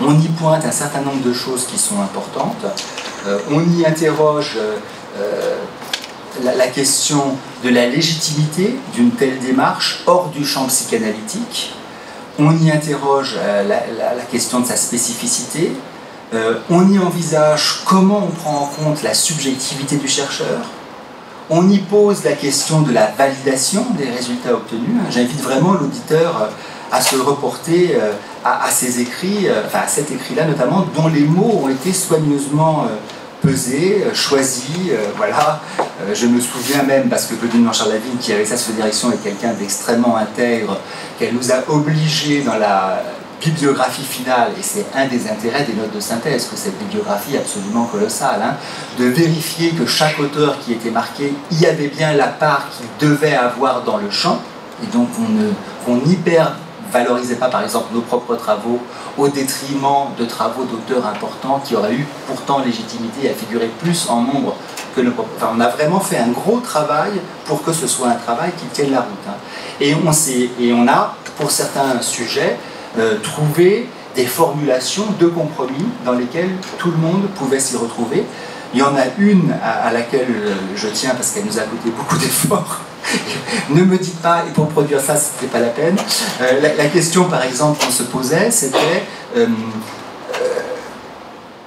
On y pointe un certain nombre de choses qui sont importantes. Euh, on y interroge euh, euh, la, question de la légitimité d'une telle démarche hors du champ psychanalytique. On y interroge la, question de sa spécificité, on y envisage comment on prend en compte la subjectivité du chercheur. On y pose la question de la validation des résultats obtenus. J'invite vraiment l'auditeur à se reporter euh, à, ces écrits, enfin à cet écrit-là notamment, dont les mots ont été soigneusement pesés, choisis. voilà. je me souviens même, parce que Claudine Blanchard-Lavigne, qui avait sa sous direction, est quelqu'un d'extrêmement intègre, qu'elle nous a obligés dans la bibliographie finale, et c'est un des intérêts des notes de synthèse, que cette bibliographie absolument colossale, hein, de vérifier que chaque auteur qui était marqué y avait bien la part qu'il devait avoir dans le champ, et donc on n'hyper valorisait pas par exemple nos propres travaux au détriment de travaux d'auteurs importants qui auraient eu pourtant légitimité à figurer plus en nombre que nos propres. Enfin, on a vraiment fait un gros travail pour que ce soit un travail qui tienne la route. Hein. Et, on et on a, pour certains sujets, euh, trouver des formulations de compromis dans lesquelles tout le monde pouvait s'y retrouver. Il y en a une à, laquelle je tiens parce qu'elle nous a coûté beaucoup d'efforts. Ne me dites pas, et pour produire ça, ce n'était pas la peine. Euh, la, question, par exemple, qu'on se posait, c'était euh,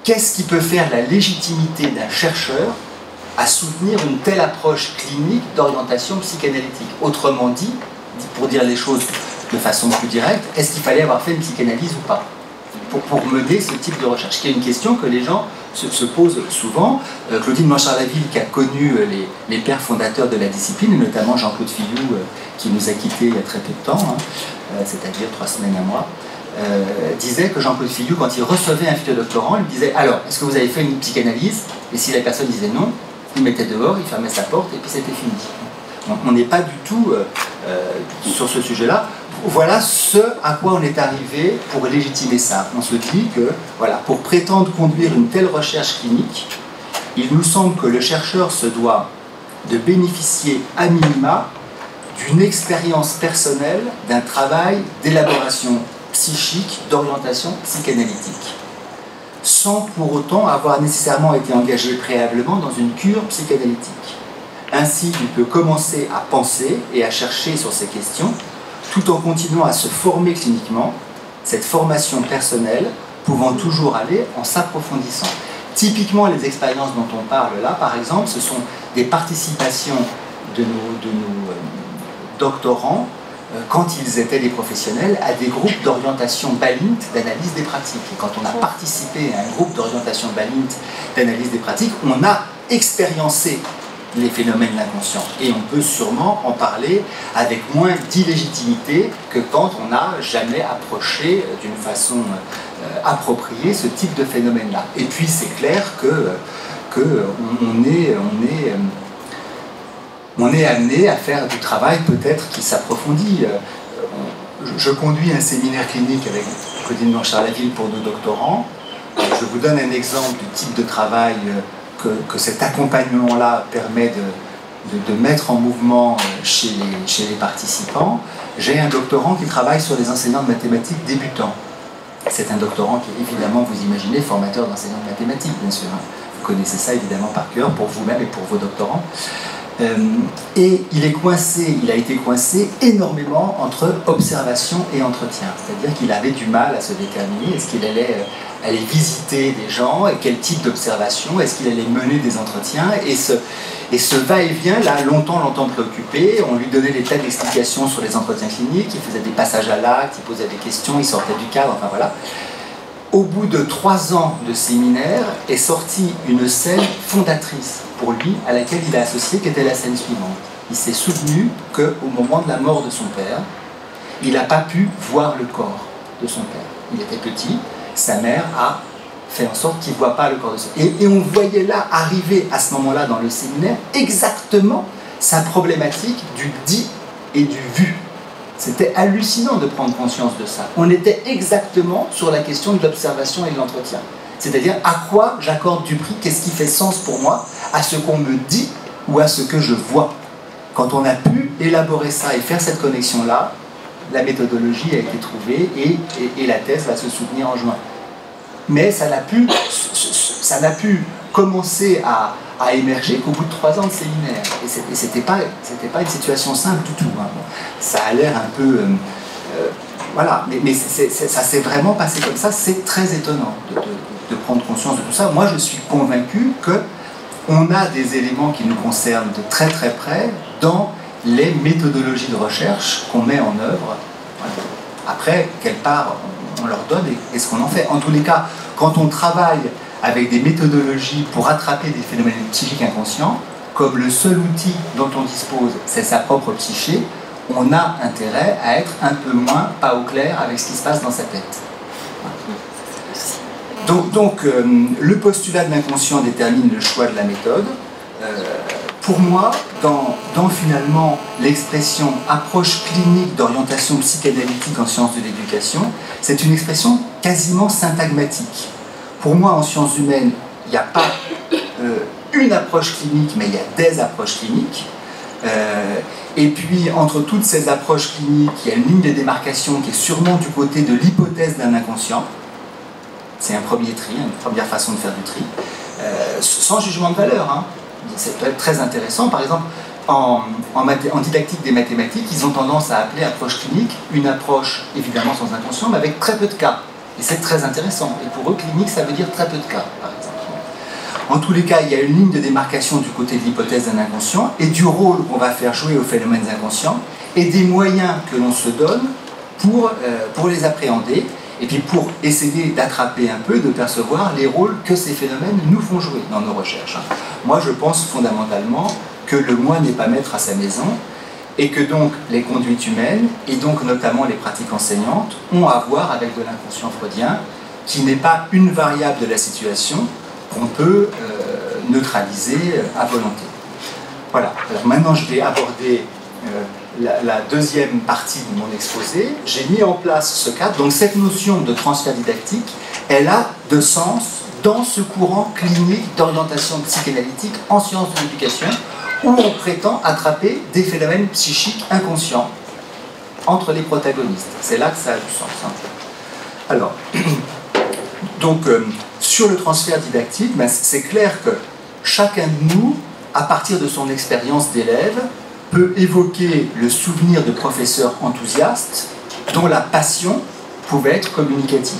qu'est-ce qui peut faire la légitimité d'un chercheur à soutenir une telle approche clinique d'orientation psychanalytique? Autrement dit, pour dire les choses de façon plus directe, est-ce qu'il fallait avoir fait une psychanalyse ou pas? Pour, pour, mener ce type de recherche. Qui est une question que les gens se, posent souvent. Euh, Claudine Manchard-Laville, qui a connu euh, les, pères fondateurs de la discipline, notamment Jean-Claude Fillou, euh, qui nous a quittés il y a très peu de temps, hein, c'est-à-dire trois semaines à mois, disait que Jean-Claude Fillou, quand il recevait un doctorant, il disait Alors, est-ce que vous avez fait une psychanalyse? Et si la personne disait non, il mettait dehors, il fermait sa porte, et puis c'était fini. on n'est pas du tout sur ce sujet-là voilà ce à quoi on est arrivé pour légitimer ça. On se dit que, voilà, pour prétendre conduire une telle recherche clinique, il nous semble que le chercheur se doit de bénéficier à minima d'une expérience personnelle, d'un travail d'élaboration psychique, d'orientation psychanalytique, sans pour autant avoir nécessairement été engagé préalablement dans une cure psychanalytique. Ainsi, il peut commencer à penser et à chercher sur ces questions tout en continuant à se former cliniquement, cette formation personnelle pouvant toujours aller en s'approfondissant. Typiquement, les expériences dont on parle là, par exemple, ce sont des participations de nos, euh, doctorants euh, quand ils étaient des professionnels, à des groupes d'orientation BALINT d'analyse des pratiques. Et quand on a participé à un groupe d'orientation BALINT d'analyse des pratiques, on a expériencé les phénomènes d'inconscient. Et on peut sûrement en parler avec moins d'illégitimité que quand on n'a jamais approché d'une façon euh, appropriée ce type de phénomène-là. Et puis c'est clair que, que on, est, on, est, euh, on est amené à faire du travail peut-être qui s'approfondit. Euh, je conduis un séminaire clinique avec Claudine Blanchard-Laville pour nos doctorants. Je vous donne un exemple du type de travail que, cet accompagnement-là permet de, mettre en mouvement euh, chez les, participants. J'ai un doctorant qui travaille sur les enseignants de mathématiques débutants. C'est un doctorant qui évidemment, vous imaginez, formateur d'enseignants de mathématiques, bien sûr. Hein. Vous connaissez ça évidemment par cœur pour vous-même et pour vos doctorants. Euh, et il est coincé, il a été coincé énormément entre observation et entretien. C'est-à-dire qu'il avait du mal à se déterminer. Est-ce qu'il allait euh, aller visiter des gens et quel type d'observation, est-ce qu'il allait mener des entretiens et ce, et ce va-et-vient là longtemps longtemps préoccupé, on lui donnait des tas d'explications sur les entretiens cliniques, il faisait des passages à l'acte, il posait des questions, il sortait du cadre, enfin voilà. Au bout de trois ans de séminaire est sortie une scène fondatrice pour lui à laquelle il a associé, qui était la scène suivante. Il s'est souvenu qu'au moment de la mort de son père, il n'a pas pu voir le corps de son père. Il était petit, sa mère a fait en sorte qu'il ne voit pas le corps de son et, et on voyait là arriver à ce moment-là dans le séminaire exactement sa problématique du dit et du vu. C'était hallucinant de prendre conscience de ça. On était exactement sur la question de l'observation et de l'entretien. C'est-à-dire à quoi j'accorde du prix, qu'est-ce qui fait sens pour moi, à ce qu'on me dit ou à ce que je vois? Quand on a pu élaborer ça et faire cette connexion-là, la méthodologie a été trouvée et, la thèse va se soutenir en juin. Mais ça n'a pu, ça pu commencer à, émerger qu'au bout de trois ans de séminaire. Et ce n'était pas, pas une situation simple du tout. Hein. Ça a l'air un peu... Euh, euh, voilà, mais, ça s'est vraiment passé comme ça. C'est très étonnant de, prendre conscience de tout ça. Moi, je suis convaincu que on a des éléments qui nous concernent de très très près dans les méthodologies de recherche qu'on met en œuvre. Après, quelle part on leur donne et, ce qu'on en fait. En tous les cas, quand on travaille avec des méthodologies pour attraper des phénomènes psychiques inconscients, comme le seul outil dont on dispose, c'est sa propre psyché, on a intérêt à être un peu moins pas au clair avec ce qui se passe dans sa tête. Donc, euh, le postulat de l'inconscient détermine le choix de la méthode. Euh, pour moi, dans, finalement l'expression approche clinique d'orientation psychanalytique en sciences de l'éducation, c'est une expression quasiment syntagmatique. Pour moi, en sciences humaines, il n'y a pas euh, une approche clinique, mais il y a des approches cliniques. et puis, entre toutes ces approches cliniques, il y a une ligne de démarcation qui est sûrement du côté de l'hypothèse d'un inconscient. C'est un premier tri, une première façon de faire du tri, euh, sans jugement de valeur. Hein. C'est très intéressant. Par exemple, en, didactique des mathématiques, ils ont tendance à appeler approche clinique une approche évidemment sans inconscient, mais avec très peu de cas. Et c'est très intéressant. Et pour eux, clinique, ça veut dire très peu de cas, par exemple. En tous les cas, il y a une ligne de démarcation du côté de l'hypothèse d'un inconscient et du rôle qu'on va faire jouer aux phénomènes inconscients et des moyens que l'on se donne pour, euh, pour les appréhender et puis pour essayer d'attraper un peu, de percevoir les rôles que ces phénomènes nous font jouer dans nos recherches. Moi, je pense fondamentalement que le moi n'est pas maître à sa maison et que donc les conduites humaines, et donc notamment les pratiques enseignantes, ont à voir avec de l'inconscient freudien, qui n'est pas une variable de la situation qu'on peut euh, neutraliser à volonté. Voilà, alors maintenant je vais aborder euh, la, deuxième partie de mon exposé, j'ai mis en place ce cadre. Donc cette notion de transfert didactique, elle a de sens dans ce courant clinique d'orientation psychanalytique en sciences de l'éducation, où on prétend attraper des phénomènes psychiques inconscients entre les protagonistes. C'est là que ça a du sens. Hein. Alors, [CLEARS THROAT] donc euh, sur le transfert didactique, ben, c'est clair que chacun de nous, à partir de son expérience d'élève, peut évoquer le souvenir de professeurs enthousiastes dont la passion pouvait être communicative.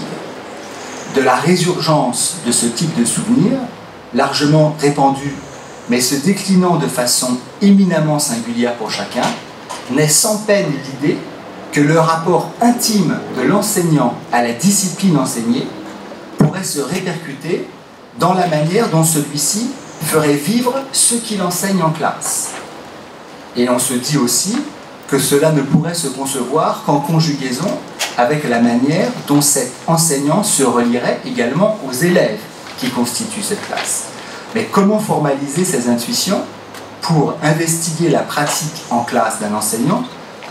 De la résurgence de ce type de souvenir, largement répandu, mais se déclinant de façon éminemment singulière pour chacun, naît sans peine l'idée que le rapport intime de l'enseignant à la discipline enseignée pourrait se répercuter dans la manière dont celui-ci ferait vivre ce qu'il enseigne en classe. Et on se dit aussi que cela ne pourrait se concevoir qu'en conjugaison avec la manière dont cet enseignant se relierait également aux élèves qui constituent cette classe. Mais comment formaliser ces intuitions pour investiguer la pratique en classe d'un enseignant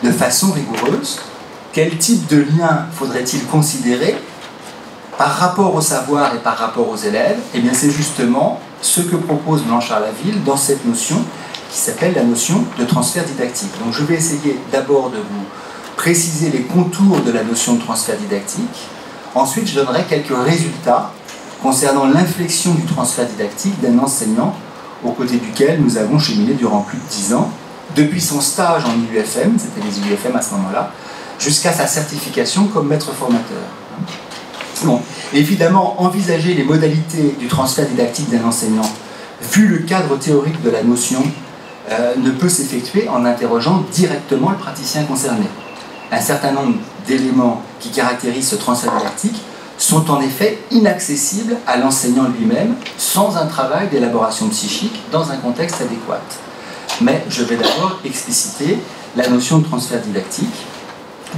de façon rigoureuse? Quel type de lien faudrait-il considérer par rapport au savoir et par rapport aux élèves? Eh bien, c'est justement ce que propose Blanchard Laville dans cette notion qui s'appelle la notion de transfert didactique. Donc je vais essayer d'abord de vous préciser les contours de la notion de transfert didactique. Ensuite, je donnerai quelques résultats concernant l'inflexion du transfert didactique d'un enseignant aux côtés duquel nous avons cheminé durant plus de dix ans, depuis son stage en IUFM, c'était les IUFM à ce moment-là, jusqu'à sa certification comme maître formateur. Bon, évidemment, envisager les modalités du transfert didactique d'un enseignant, vu le cadre théorique de la notion, euh, ne peut s'effectuer en interrogeant directement le praticien concerné. Un certain nombre d'éléments qui caractérisent ce transfert didactique sont en effet inaccessibles à l'enseignant lui-même sans un travail d'élaboration psychique dans un contexte adéquat. Mais je vais d'abord expliciter la notion de transfert didactique.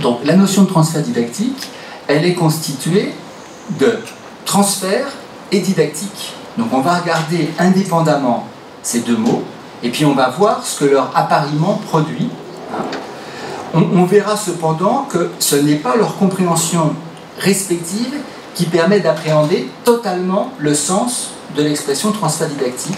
Donc la notion de transfert didactique, elle est constituée de transfert et didactique. Donc on va regarder indépendamment ces deux mots et puis on va voir ce que leur appariement produit. On, verra cependant que ce n'est pas leur compréhension respective qui permet d'appréhender totalement le sens de l'expression transfert didactique.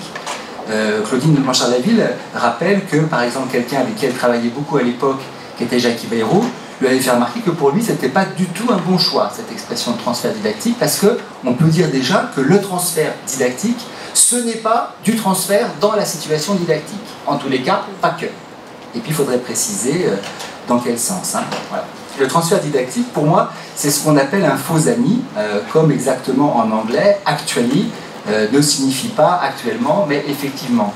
Euh, Claudine de Manchard-Laville rappelle que, par exemple, quelqu'un avec qui elle travaillait beaucoup à l'époque, qui était Jacques Bayrou, lui avait fait remarquer que pour lui, ce n'était pas du tout un bon choix, cette expression de transfert didactique, parce qu'on peut dire déjà que le transfert didactique ce n'est pas du transfert dans la situation didactique. En tous les cas, pas que. Et puis il faudrait préciser euh, dans quel sens. Hein. Le transfert didactique, pour moi, c'est ce qu'on appelle un faux ami, euh, comme exactement en anglais, actually euh, ne signifie pas actuellement, mais effectivement.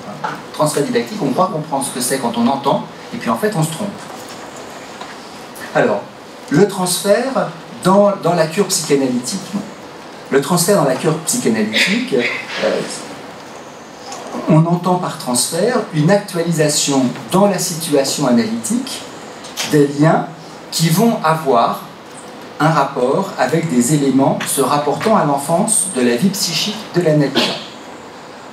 Transfert didactique, on croit comprendre ce que c'est quand on entend, et puis en fait on se trompe. Alors, le transfert dans, dans la cure psychanalytique. Le transfert dans la cure psychanalytique, euh, on entend par transfert une actualisation dans la situation analytique des liens qui vont avoir un rapport avec des éléments se rapportant à l'enfance de la vie psychique de l'analysant.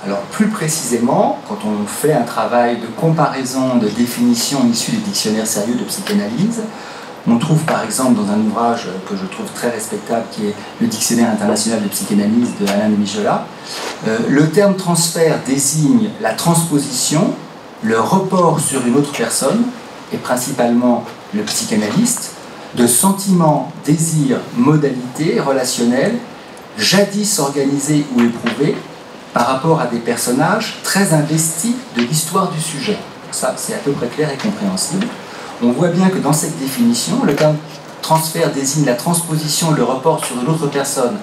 Alors plus précisément, quand on fait un travail de comparaison de définitions issues des dictionnaires sérieux de psychanalyse, on trouve par exemple dans un ouvrage que je trouve très respectable qui est le Dictionnaire international de psychanalyse de Alain de Mijola, euh, le terme transfert désigne la transposition, le report sur une autre personne, et principalement le psychanalyste, de sentiments, désirs, modalités relationnels, jadis organisés ou éprouvés, par rapport à des personnages très investis de l'histoire du sujet. Ça, c'est à peu près clair et compréhensible. On voit bien que dans cette définition, le terme transfert désigne la transposition, le report sur une autre personne,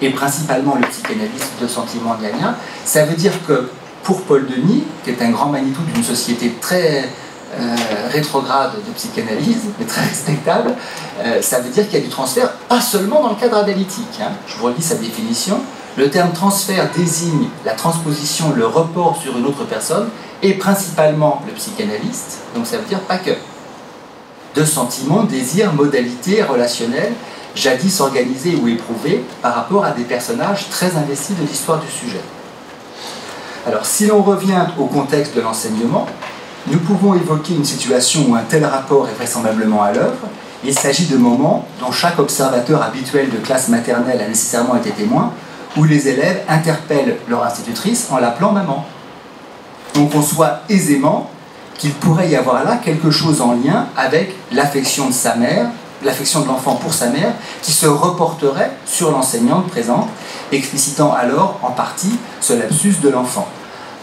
et principalement le psychanalyste de sentiments gna Ça veut dire que pour Paul Denis, qui est un grand Manitou d'une société très euh, rétrograde de psychanalyse, mais très respectable, euh, ça veut dire qu'il y a du transfert, pas seulement dans le cadre analytique. Hein. Je vous relis sa définition. Le terme transfert désigne la transposition, le report sur une autre personne, et principalement le psychanalyste, donc ça veut dire pas que. De sentiments, désirs, modalités relationnelles, jadis organisés ou éprouvés par rapport à des personnages très investis de l'histoire du sujet. Alors, si l'on revient au contexte de l'enseignement, nous pouvons évoquer une situation où un tel rapport est vraisemblablement à l'œuvre. Il s'agit de moments dont chaque observateur habituel de classe maternelle a nécessairement été témoin, où les élèves interpellent leur institutrice en l'appelant maman. On conçoit aisément qu'il pourrait y avoir là quelque chose en lien avec l'affection de sa mère, l'affection de l'enfant pour sa mère, qui se reporterait sur l'enseignante présente, explicitant alors en partie ce lapsus de l'enfant.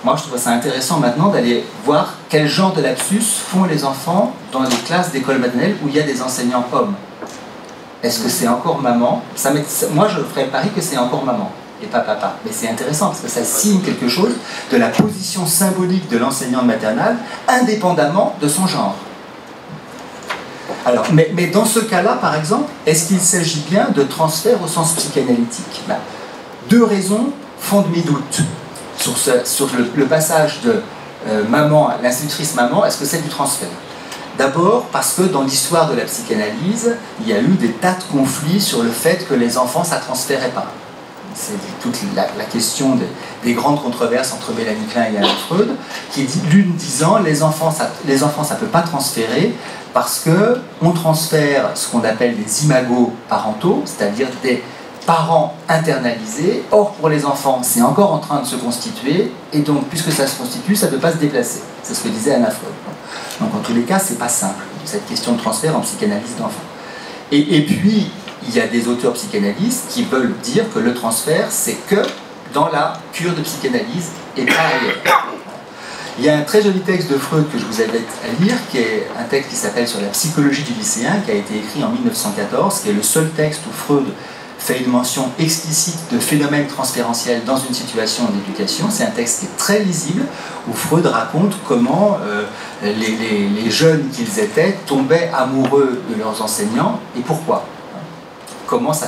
Moi, je trouve ça intéressant maintenant d'aller voir quel genre de lapsus font les enfants dans les classes d'école maternelle où il y a des enseignants hommes. Est-ce que c'est encore maman? Moi, je ferais le pari que c'est encore maman et pas papa. Mais c'est intéressant parce que ça signe quelque chose de la position symbolique de l'enseignant maternelle, indépendamment de son genre. Alors, mais, mais dans ce cas-là, par exemple, est-ce qu'il s'agit bien de transfert au sens psychanalytique? Ben, Deux raisons font de mes doutes sur, sur le, passage de euh, maman, l'institutrice maman, est-ce que c'est du transfert? D'abord parce que dans l'histoire de la psychanalyse, il y a eu des tas de conflits sur le fait que les enfants, ça transférait pas. C'est toute la, question des, grandes controverses entre Mélanie Klein et Anne Freud, qui dit l'une disant les enfants, ça, les enfants, ça peut pas transférer parce que on transfère ce qu'on appelle des imagos parentaux, c'est-à-dire des parents internalisés. Or, pour les enfants, c'est encore en train de se constituer, et donc, puisque ça se constitue, ça ne peut pas se déplacer. C'est ce que disait Anna Freud. Donc, en tous les cas, c'est pas simple, cette question de transfert en psychanalyse d'enfants. Et, puis, il y a des auteurs psychanalystes qui veulent dire que le transfert, c'est que dans la cure de psychanalyse et pas ailleurs. Il y a un très joli texte de Freud que je vous invite à lire, qui est un texte qui s'appelle Sur la psychologie du lycéen, qui a été écrit en 1914, qui est le seul texte où Freud fait une mention explicite de phénomènes transférentiels dans une situation d'éducation. C'est un texte qui est très lisible, où Freud raconte comment euh, les, jeunes qu'ils étaient tombaient amoureux de leurs enseignants et pourquoi. Comment, ça,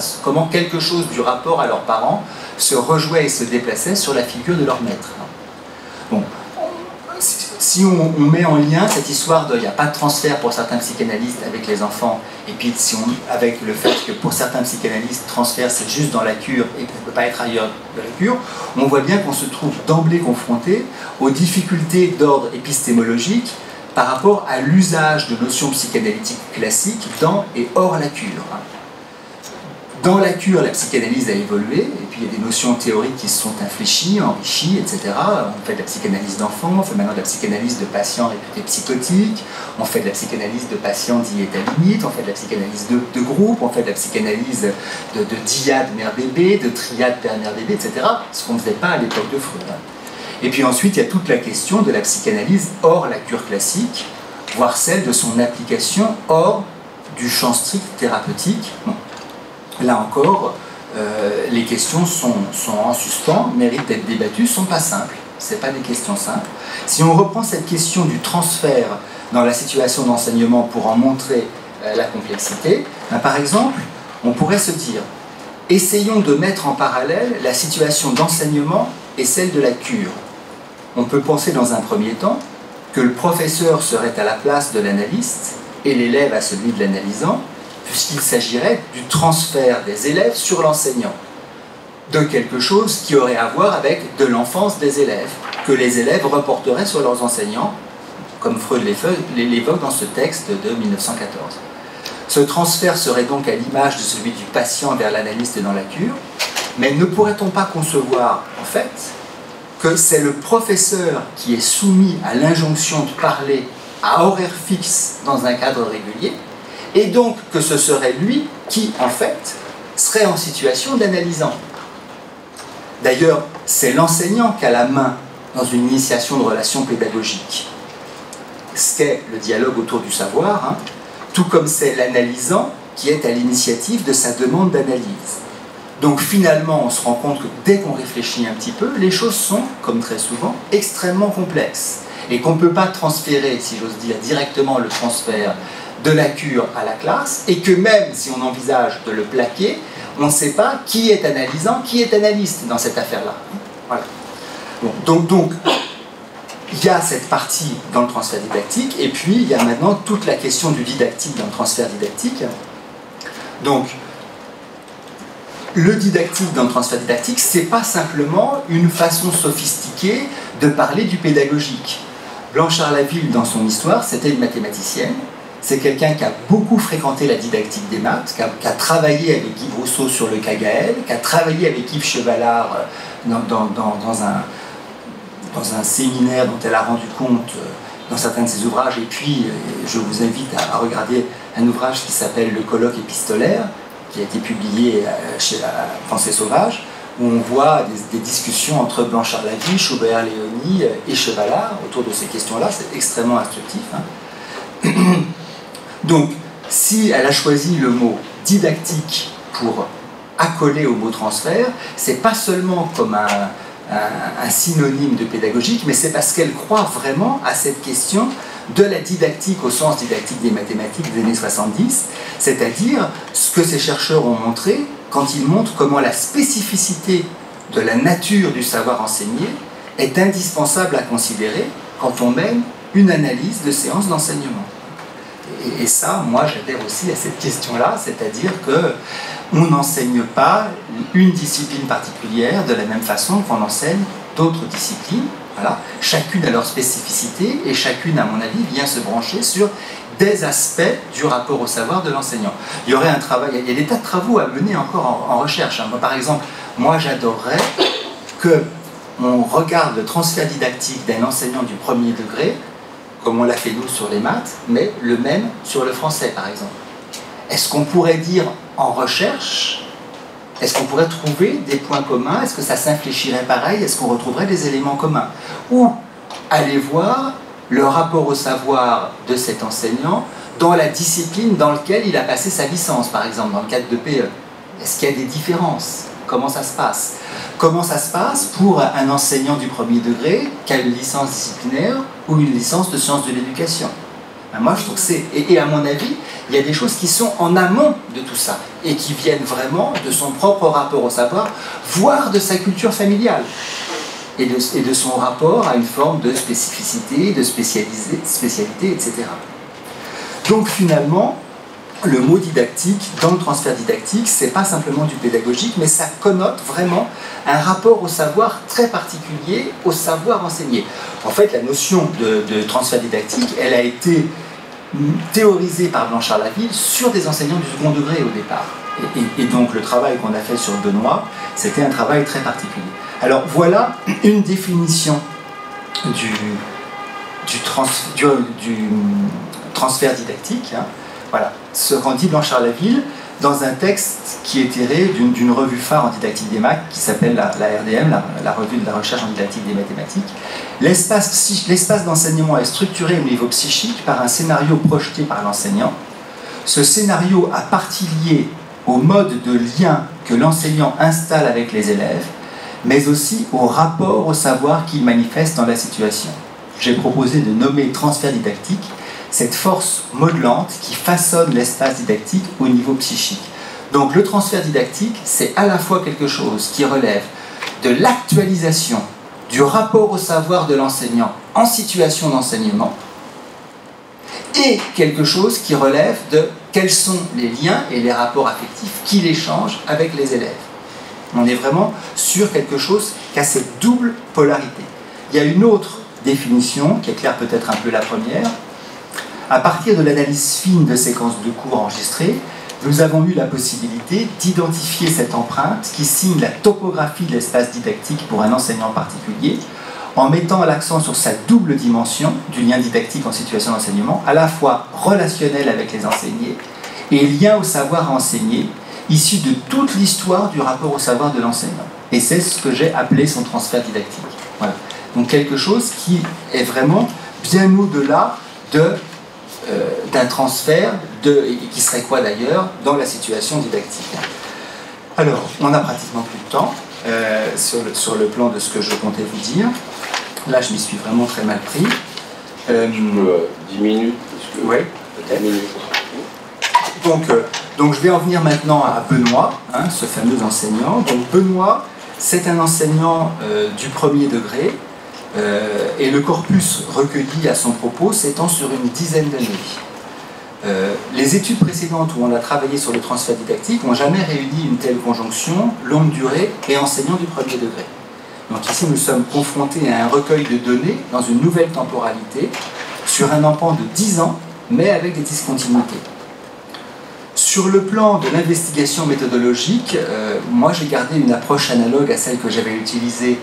quelque chose du rapport à leurs parents se rejouait et se déplaçait sur la figure de leur maître. Bon, si on, met en lien cette histoire de il n'y a pas de transfert pour certains psychanalystes avec les enfants, et puis si on, avec le fait que pour certains psychanalystes, transfert c'est juste dans la cure et qu'on ne peut pas être ailleurs de la cure, on voit bien qu'on se trouve d'emblée confronté aux difficultés d'ordre épistémologique par rapport à l'usage de notions psychanalytiques classiques dans et hors la cure. Dans la cure, la psychanalyse a évolué, et puis il y a des notions théoriques qui se sont infléchies, enrichies, etc. On fait de la psychanalyse d'enfants, on fait maintenant de la psychanalyse de patients réputés psychotiques, on fait de la psychanalyse de patients dits on fait de la psychanalyse de, groupe, on fait de la psychanalyse de, de mère-bébé, de triade père-mère-bébé, etc. Ce qu'on ne faisait pas à l'époque de Freud. Et puis ensuite, il y a toute la question de la psychanalyse hors la cure classique, voire celle de son application hors du champ strict thérapeutique. Là encore, euh, les questions sont, en suspens, méritent d'être débattues, ne sont pas simples. Ce pas des questions simples. Si on reprend cette question du transfert dans la situation d'enseignement pour en montrer euh, la complexité, ben, par exemple, on pourrait se dire, essayons de mettre en parallèle la situation d'enseignement et celle de la cure. On peut penser dans un premier temps que le professeur serait à la place de l'analyste et l'élève à celui de l'analysant, puisqu'il s'agirait du transfert des élèves sur l'enseignant, de quelque chose qui aurait à voir avec de l'enfance des élèves, que les élèves reporteraient sur leurs enseignants, comme Freud l'évoque dans ce texte de 1914. Ce transfert serait donc à l'image de celui du patient vers l'analyste dans la cure, mais ne pourrait-on pas concevoir, en fait, que c'est le professeur qui est soumis à l'injonction de parler à horaire fixe dans un cadre régulier, et donc que ce serait lui qui, en fait, serait en situation d'analysant. D'ailleurs, c'est l'enseignant qui a la main dans une initiation de relations pédagogiques. Ce qu'est le dialogue autour du savoir, hein, tout comme c'est l'analysant qui est à l'initiative de sa demande d'analyse. Donc finalement, on se rend compte que dès qu'on réfléchit un petit peu, les choses sont, comme très souvent, extrêmement complexes. Et qu'on ne peut pas transférer, si j'ose dire, directement le transfert de la cure à la classe, et que même si on envisage de le plaquer, on ne sait pas qui est analysant, qui est analyste dans cette affaire-là. Voilà. donc, donc, il y a cette partie dans le transfert didactique, et puis il y a maintenant toute la question du didactique dans le transfert didactique. Donc, le didactique dans le transfert didactique, c'est pas simplement une façon sophistiquée de parler du pédagogique. Blanchard Laville, dans son histoire, c'était une mathématicienne. C'est quelqu'un qui a beaucoup fréquenté la didactique des maths, qui a, travaillé avec Guy Brousseau sur le KGL, qui a travaillé avec Yves Chevalard euh, dans, un, séminaire dont elle a rendu compte euh, dans certains de ses ouvrages. Et puis, euh, je vous invite à, regarder un ouvrage qui s'appelle Le colloque épistolaire, qui a été publié chez Français Sauvage, où on voit des, discussions entre Blanchard Laville, Schubert Léonie et Chevalard autour de ces questions-là. C'est extrêmement instructif. Hein. [CLEARS THROAT] Donc, si elle a choisi le mot didactique pour accoler au mot transfert, c'est pas seulement comme un, synonyme de pédagogique, mais c'est parce qu'elle croit vraiment à cette question de la didactique au sens didactique des mathématiques des années 70, c'est-à-dire ce que ces chercheurs ont montré quand ils montrent comment la spécificité de la nature du savoir enseigné est indispensable à considérer quand on mène une analyse de séance d'enseignement. Et, ça, moi, j'adhère aussi à cette question-là, c'est-à-dire que on n'enseigne pas une discipline particulière de la même façon qu'on enseigne d'autres disciplines. Voilà. Chacune a leur spécificité et chacune, à mon avis, vient se brancher sur des aspects du rapport au savoir de l'enseignant. Il y aurait un travail, il y a des tas de travaux à mener encore en, recherche. Hein. par exemple, moi, j'adorerais que on regarde le transfert didactique d'un enseignant du premier degré comme on l'a fait nous sur les maths, mais le même sur le français, par exemple. Est-ce qu'on pourrait dire en recherche, est-ce qu'on pourrait trouver des points communs Est-ce que ça s'infléchirait pareil Est-ce qu'on retrouverait des éléments communs? Ou aller voir le rapport au savoir de cet enseignant dans la discipline dans laquelle il a passé sa licence, par exemple, dans le cadre de PE. Est-ce qu'il y a des différences? Comment ça se passe Comment ça se passe pour un enseignant du premier degré qui a une licence disciplinaire ou une licence de sciences de l'éducation? Ben, Moi, je trouve que c'est. Et, à mon avis, il y a des choses qui sont en amont de tout ça et qui viennent vraiment de son propre rapport au savoir, voire de sa culture familiale et de, et de son rapport à une forme de spécificité, de spécialité, etc. Donc finalement, le mot didactique, dans le transfert didactique, c'est pas simplement du pédagogique, mais ça connote vraiment un rapport au savoir très particulier, au savoir enseigné. En fait, la notion de, transfert didactique, elle a été théorisée par Blanchard Laville sur des enseignants du second degré au départ. Et, donc le travail qu'on a fait sur Benoît, c'était un travail très particulier. Alors voilà une définition du, transfert didactique. Hein. Voilà, ce qu'en dit Blanchard Laville dans un texte qui est tiré d'une revue phare en didactique des maths qui s'appelle la, RDM, la, revue de la recherche en didactique des mathématiques. L'espace d'enseignement est structuré au niveau psychique par un scénario projeté par l'enseignant, Ce scénario a partie lié au mode de lien que l'enseignant installe avec les élèves, mais aussi au rapport au savoir qu'il manifeste dans la situation. J'ai proposé de nommer transfert didactique cette force modelante qui façonne l'espace didactique au niveau psychique. Donc le transfert didactique, c'est à la fois quelque chose qui relève de l'actualisation du rapport au savoir de l'enseignant en situation d'enseignement et quelque chose qui relève de quels sont les liens et les rapports affectifs qu'il échange avec les élèves. On est vraiment sur quelque chose qui a cette double polarité. Il y a une autre définition qui éclaire peut-être un peu la première. À partir de l'analyse fine de séquences de cours enregistrées, nous avons eu la possibilité d'identifier cette empreinte qui signe la topographie de l'espace didactique pour un enseignant particulier, en mettant l'accent sur sa double dimension du lien didactique en situation d'enseignement, à la fois relationnel avec les enseignés et lien au savoir à enseigner, issu de toute l'histoire du rapport au savoir de l'enseignant. Et c'est ce que j'ai appelé son transfert didactique. Voilà. Donc quelque chose qui est vraiment bien au-delà de d'un transfert, de, qui serait quoi d'ailleurs, dans la situation didactique. Alors, on n'a pratiquement plus de temps euh, sur, le, sur, le, plan de ce que je comptais vous dire. Là, je m'y suis vraiment très mal pris. Euh, 10 minutes Oui, peut-être. Donc, euh, donc, je vais en venir maintenant à Benoît, hein, ce fameux enseignant. Donc, Benoît, c'est un enseignant du premier degré, euh, et le corpus recueilli à son propos s'étend sur une dizaine d'années. Euh, les études précédentes où on a travaillé sur le transfert didactique n'ont jamais réuni une telle conjonction, longue durée et enseignant du premier degré. Donc ici, nous sommes confrontés à un recueil de données dans une nouvelle temporalité, sur un empan de 10 ans, mais avec des discontinuités. Sur le plan de l'investigation méthodologique, euh, moi j'ai gardé une approche analogue à celle que j'avais utilisée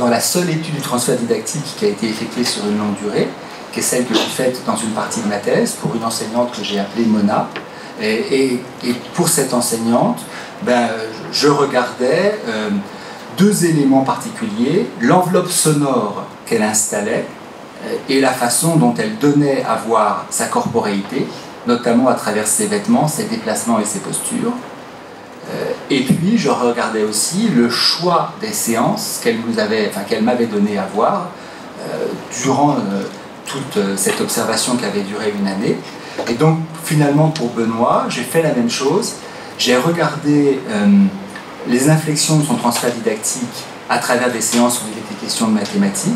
dans la seule étude du transfert didactique qui a été effectuée sur une longue durée, qui est celle que j'ai faite dans une partie de ma thèse pour une enseignante que j'ai appelée Mona. Et, pour cette enseignante, ben, je regardais euh, deux éléments particuliers, l'enveloppe sonore qu'elle installait euh, et la façon dont elle donnait à voir sa corporéité, notamment à travers ses vêtements, ses déplacements et ses postures. Euh, et puis, je regardais aussi le choix des séances qu'elle enfin, qu'elle m'avait donné à voir euh, durant euh, toute cette observation qui avait duré une année. Et donc, finalement, pour Benoît, j'ai fait la même chose. J'ai regardé les inflexions de son transfert didactique à travers des séances où il était question de mathématiques.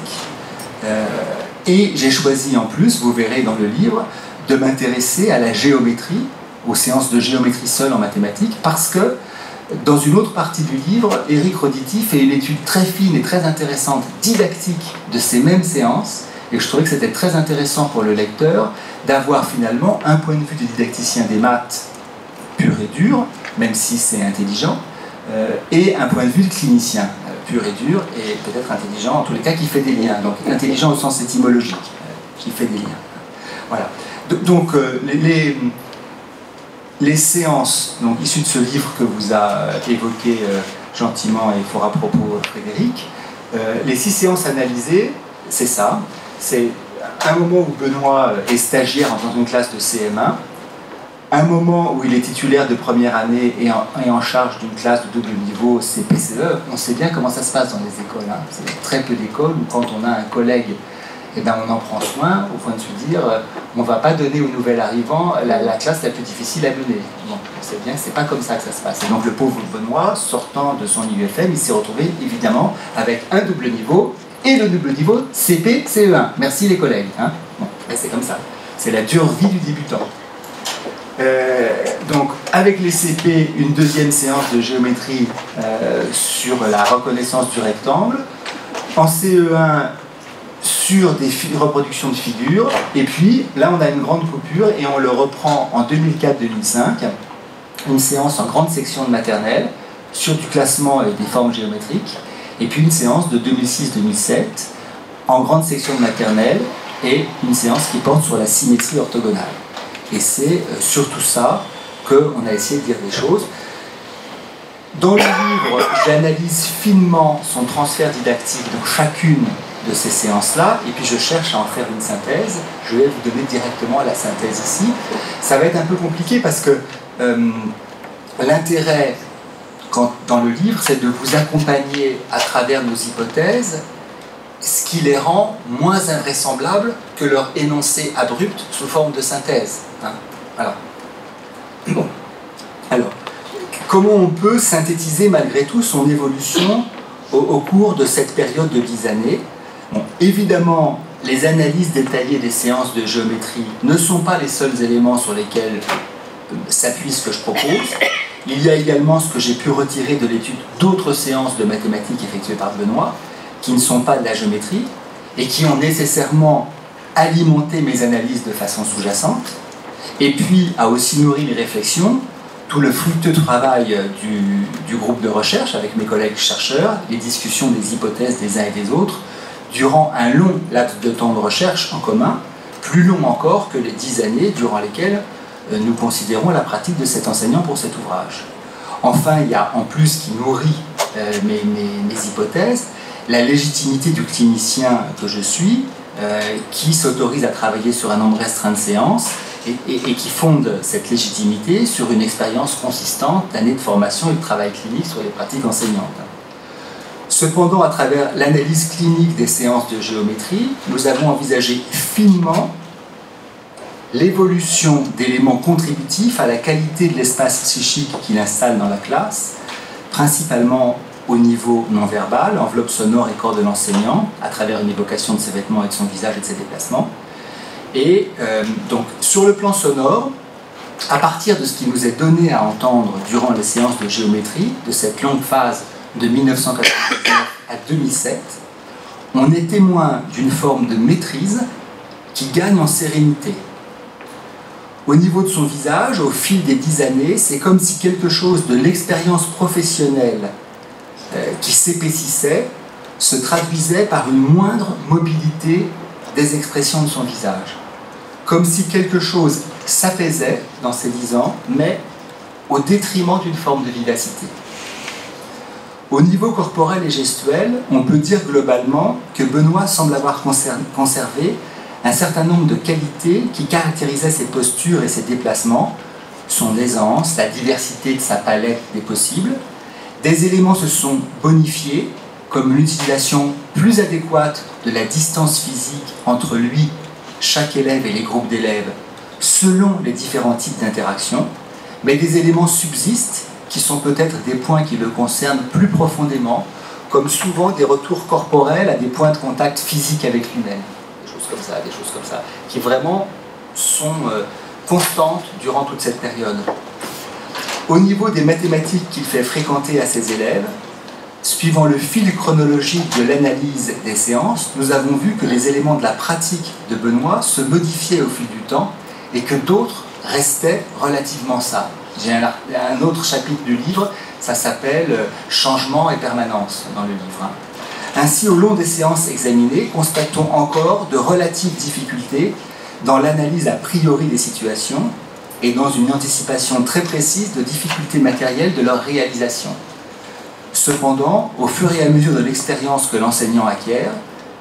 et j'ai choisi en plus, vous verrez dans le livre, de m'intéresser à la géométrie aux séances de géométrie seule en mathématiques, parce que dans une autre partie du livre, Eric Roditi fait une étude très fine et très intéressante, didactique, de ces mêmes séances, et je trouvais que c'était très intéressant pour le lecteur d'avoir finalement un point de vue du didacticien des maths pur et dur, même si c'est intelligent, euh, et un point de vue de clinicien euh, pur et dur, et peut-être intelligent, en tous les cas, qui fait des liens. Donc intelligent au sens étymologique, euh, qui fait des liens. Voilà. Donc les séances donc, issues de ce livre que vous a évoqué euh, gentiment et fort à propos Frédéric, euh, les six séances analysées, c'est ça. C'est un moment où Benoît est stagiaire dans une classe de CM1, un moment où il est titulaire de première année et en, charge d'une classe de double niveau CPCE. On sait bien comment ça se passe dans les écoles. Hein. C'est très peu d'écoles où quand on a un collègue eh ben, on en prend soin au point de se dire euh, on ne va pas donner aux nouvel arrivants la, classe la plus difficile à mener. Bon, on sait bien que ce n'est pas comme ça que ça se passe. Et donc le pauvre Benoît, sortant de son IUFM, il s'est retrouvé évidemment avec un double niveau et le double niveau CP, CE1. Merci les collègues. Hein bon, c'est comme ça. C'est la dure vie du débutant. Euh, donc, avec les CP, une deuxième séance de géométrie euh, sur la reconnaissance du rectangle. En CE1, sur des reproductions de figures. Et puis là, on a une grande coupure et on le reprend en 2004-2005, une séance en grande section de maternelle sur du classement et des formes géométriques. Et puis une séance de 2006-2007 en grande section de maternelle et une séance qui porte sur la symétrie orthogonale. Et c'est euh, surtout ça qu'on a essayé de dire des choses. Dans le livre, j'analyse finement son transfert didactique dans chacune de ces séances-là, et puis je cherche à en faire une synthèse. Je vais vous donner directement la synthèse ici. Ça va être un peu compliqué parce que euh, l'intérêt dans le livre, c'est de vous accompagner à travers nos hypothèses, ce qui les rend moins invraisemblables que leur énoncé abrupt sous forme de synthèse. Hein. voilà. Bon. Alors, comment on peut synthétiser malgré tout son évolution au, cours de cette période de 10 années? Évidemment, les analyses détaillées des séances de géométrie ne sont pas les seuls éléments sur lesquels s'appuie ce que je propose. Il y a également ce que j'ai pu retirer de l'étude d'autres séances de mathématiques effectuées par Benoît, qui ne sont pas de la géométrie, et qui ont nécessairement alimenté mes analyses de façon sous-jacente, et puis a aussi nourri mes réflexions, tout le fructueux travail du, groupe de recherche avec mes collègues chercheurs, les discussions des hypothèses des uns et des autres, durant un long laps de temps de recherche en commun, plus long encore que les dix années durant lesquelles euh, nous considérons la pratique de cet enseignant pour cet ouvrage. Enfin, il y a en plus qui nourrit euh, mes, hypothèses, la légitimité du clinicien que je suis, euh, qui s'autorise à travailler sur un nombre restreint de séances et, qui fonde cette légitimité sur une expérience consistante d'années de formation et de travail clinique sur les pratiques enseignantes. Cependant, à travers l'analyse clinique des séances de géométrie, nous avons envisagé finement l'évolution d'éléments contributifs à la qualité de l'espace psychique qu'il installe dans la classe, principalement au niveau non verbal, enveloppe sonore et corps de l'enseignant, à travers une évocation de ses vêtements et de son visage et de ses déplacements. Et euh, donc, sur le plan sonore, à partir de ce qui nous est donné à entendre durant les séances de géométrie, de cette longue phase de 1999 à 2007, on est témoin d'une forme de maîtrise qui gagne en sérénité, au niveau de son visage, au fil des dix années, c'est comme si quelque chose de l'expérience professionnelle euh, qui s'épaississait se traduisait par une moindre mobilité des expressions de son visage. Comme si quelque chose s'apaisait dans ces dix ans, mais au détriment d'une forme de vivacité. Au niveau corporel et gestuel, on peut dire globalement que Benoît semble avoir conservé un certain nombre de qualités qui caractérisaient ses postures et ses déplacements, son aisance, la diversité de sa palette des possibles. Des éléments se sont bonifiés, comme l'utilisation plus adéquate de la distance physique entre lui, chaque élève et les groupes d'élèves, selon les différents types d'interactions, mais des éléments subsistent qui sont peut-être des points qui le concernent plus profondément, comme souvent des retours corporels à des points de contact physique avec lui-même comme ça, des choses comme ça, qui vraiment sont euh, constantes durant toute cette période. Au niveau des mathématiques qu'il fait fréquenter à ses élèves, suivant le fil chronologique de l'analyse des séances, nous avons vu que les éléments de la pratique de Benoît se modifiaient au fil du temps et que d'autres restaient relativement stables. J'ai un, autre chapitre du livre, ça s'appelle euh, Changement et permanence dans le livre. Hein. Ainsi, au long des séances examinées, constatons encore de relatives difficultés dans l'analyse a priori des situations et dans une anticipation très précise de difficultés matérielles de leur réalisation. Cependant, au fur et à mesure de l'expérience que l'enseignant acquiert,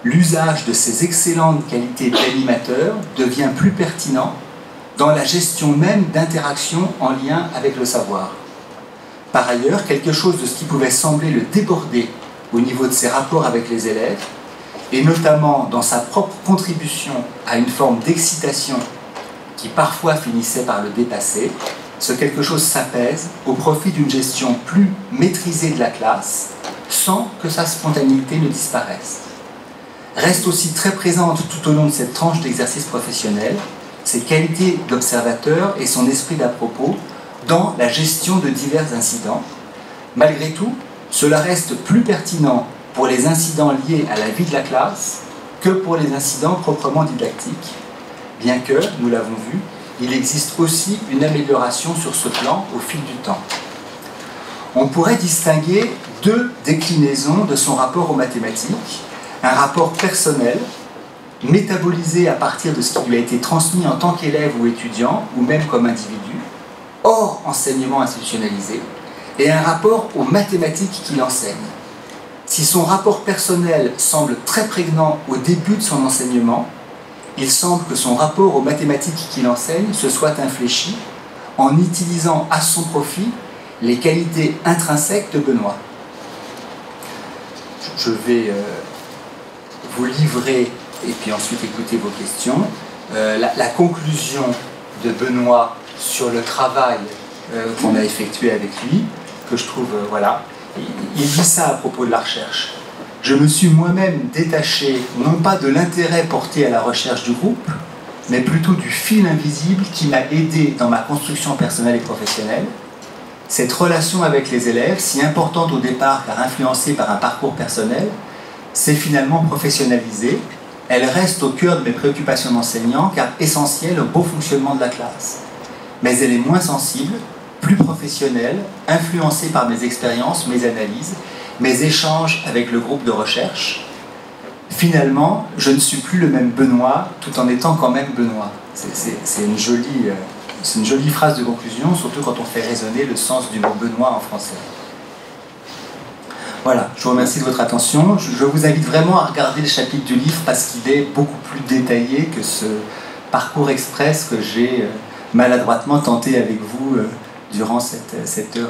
l'usage de ses excellentes qualités d'animateur devient plus pertinent dans la gestion même d'interactions en lien avec le savoir. Par ailleurs, quelque chose de ce qui pouvait sembler le déborder au niveau de ses rapports avec les élèves, et notamment dans sa propre contribution à une forme d'excitation qui parfois finissait par le dépasser, ce quelque chose s'apaise au profit d'une gestion plus maîtrisée de la classe, sans que sa spontanéité ne disparaisse. Reste aussi très présente tout au long de cette tranche d'exercice professionnel ses qualités d'observateur et son esprit d'à propos dans la gestion de divers incidents. Malgré tout, cela reste plus pertinent pour les incidents liés à la vie de la classe que pour les incidents proprement didactiques, bien que, nous l'avons vu, il existe aussi une amélioration sur ce plan au fil du temps. On pourrait distinguer deux déclinaisons de son rapport aux mathématiques. Un rapport personnel, métabolisé à partir de ce qui lui a été transmis en tant qu'élève ou étudiant, ou même comme individu, hors enseignement institutionnalisé, et un rapport aux mathématiques qu'il enseigne. Si son rapport personnel semble très prégnant au début de son enseignement, il semble que son rapport aux mathématiques qu'il enseigne se soit infléchi en utilisant à son profit les qualités intrinsèques de Benoît. Je vais euh, vous livrer et puis ensuite écouter vos questions. Euh, la, conclusion de Benoît sur le travail euh, qu'on a effectué avec lui, que je trouve, voilà, il dit ça à propos de la recherche. Je me suis moi-même détaché non pas de l'intérêt porté à la recherche du groupe, mais plutôt du fil invisible qui m'a aidé dans ma construction personnelle et professionnelle. Cette relation avec les élèves, si importante au départ car influencée par un parcours personnel, s'est finalement professionnalisée. Elle reste au cœur de mes préoccupations d'enseignant car essentielle au beau fonctionnement de la classe. Mais elle est moins sensible, plus professionnelle, influencée par mes expériences, mes analyses, mes échanges avec le groupe de recherche. Finalement, je ne suis plus le même Benoît tout en étant quand même Benoît. C'est une, jolie, euh, une jolie phrase de conclusion, surtout quand on fait résonner le sens du mot Benoît en français. Voilà, je vous remercie de votre attention. Je, vous invite vraiment à regarder le chapitre du livre parce qu'il est beaucoup plus détaillé que ce parcours express que j'ai euh, maladroitement tenté avec vous euh, durant cette, cette heure.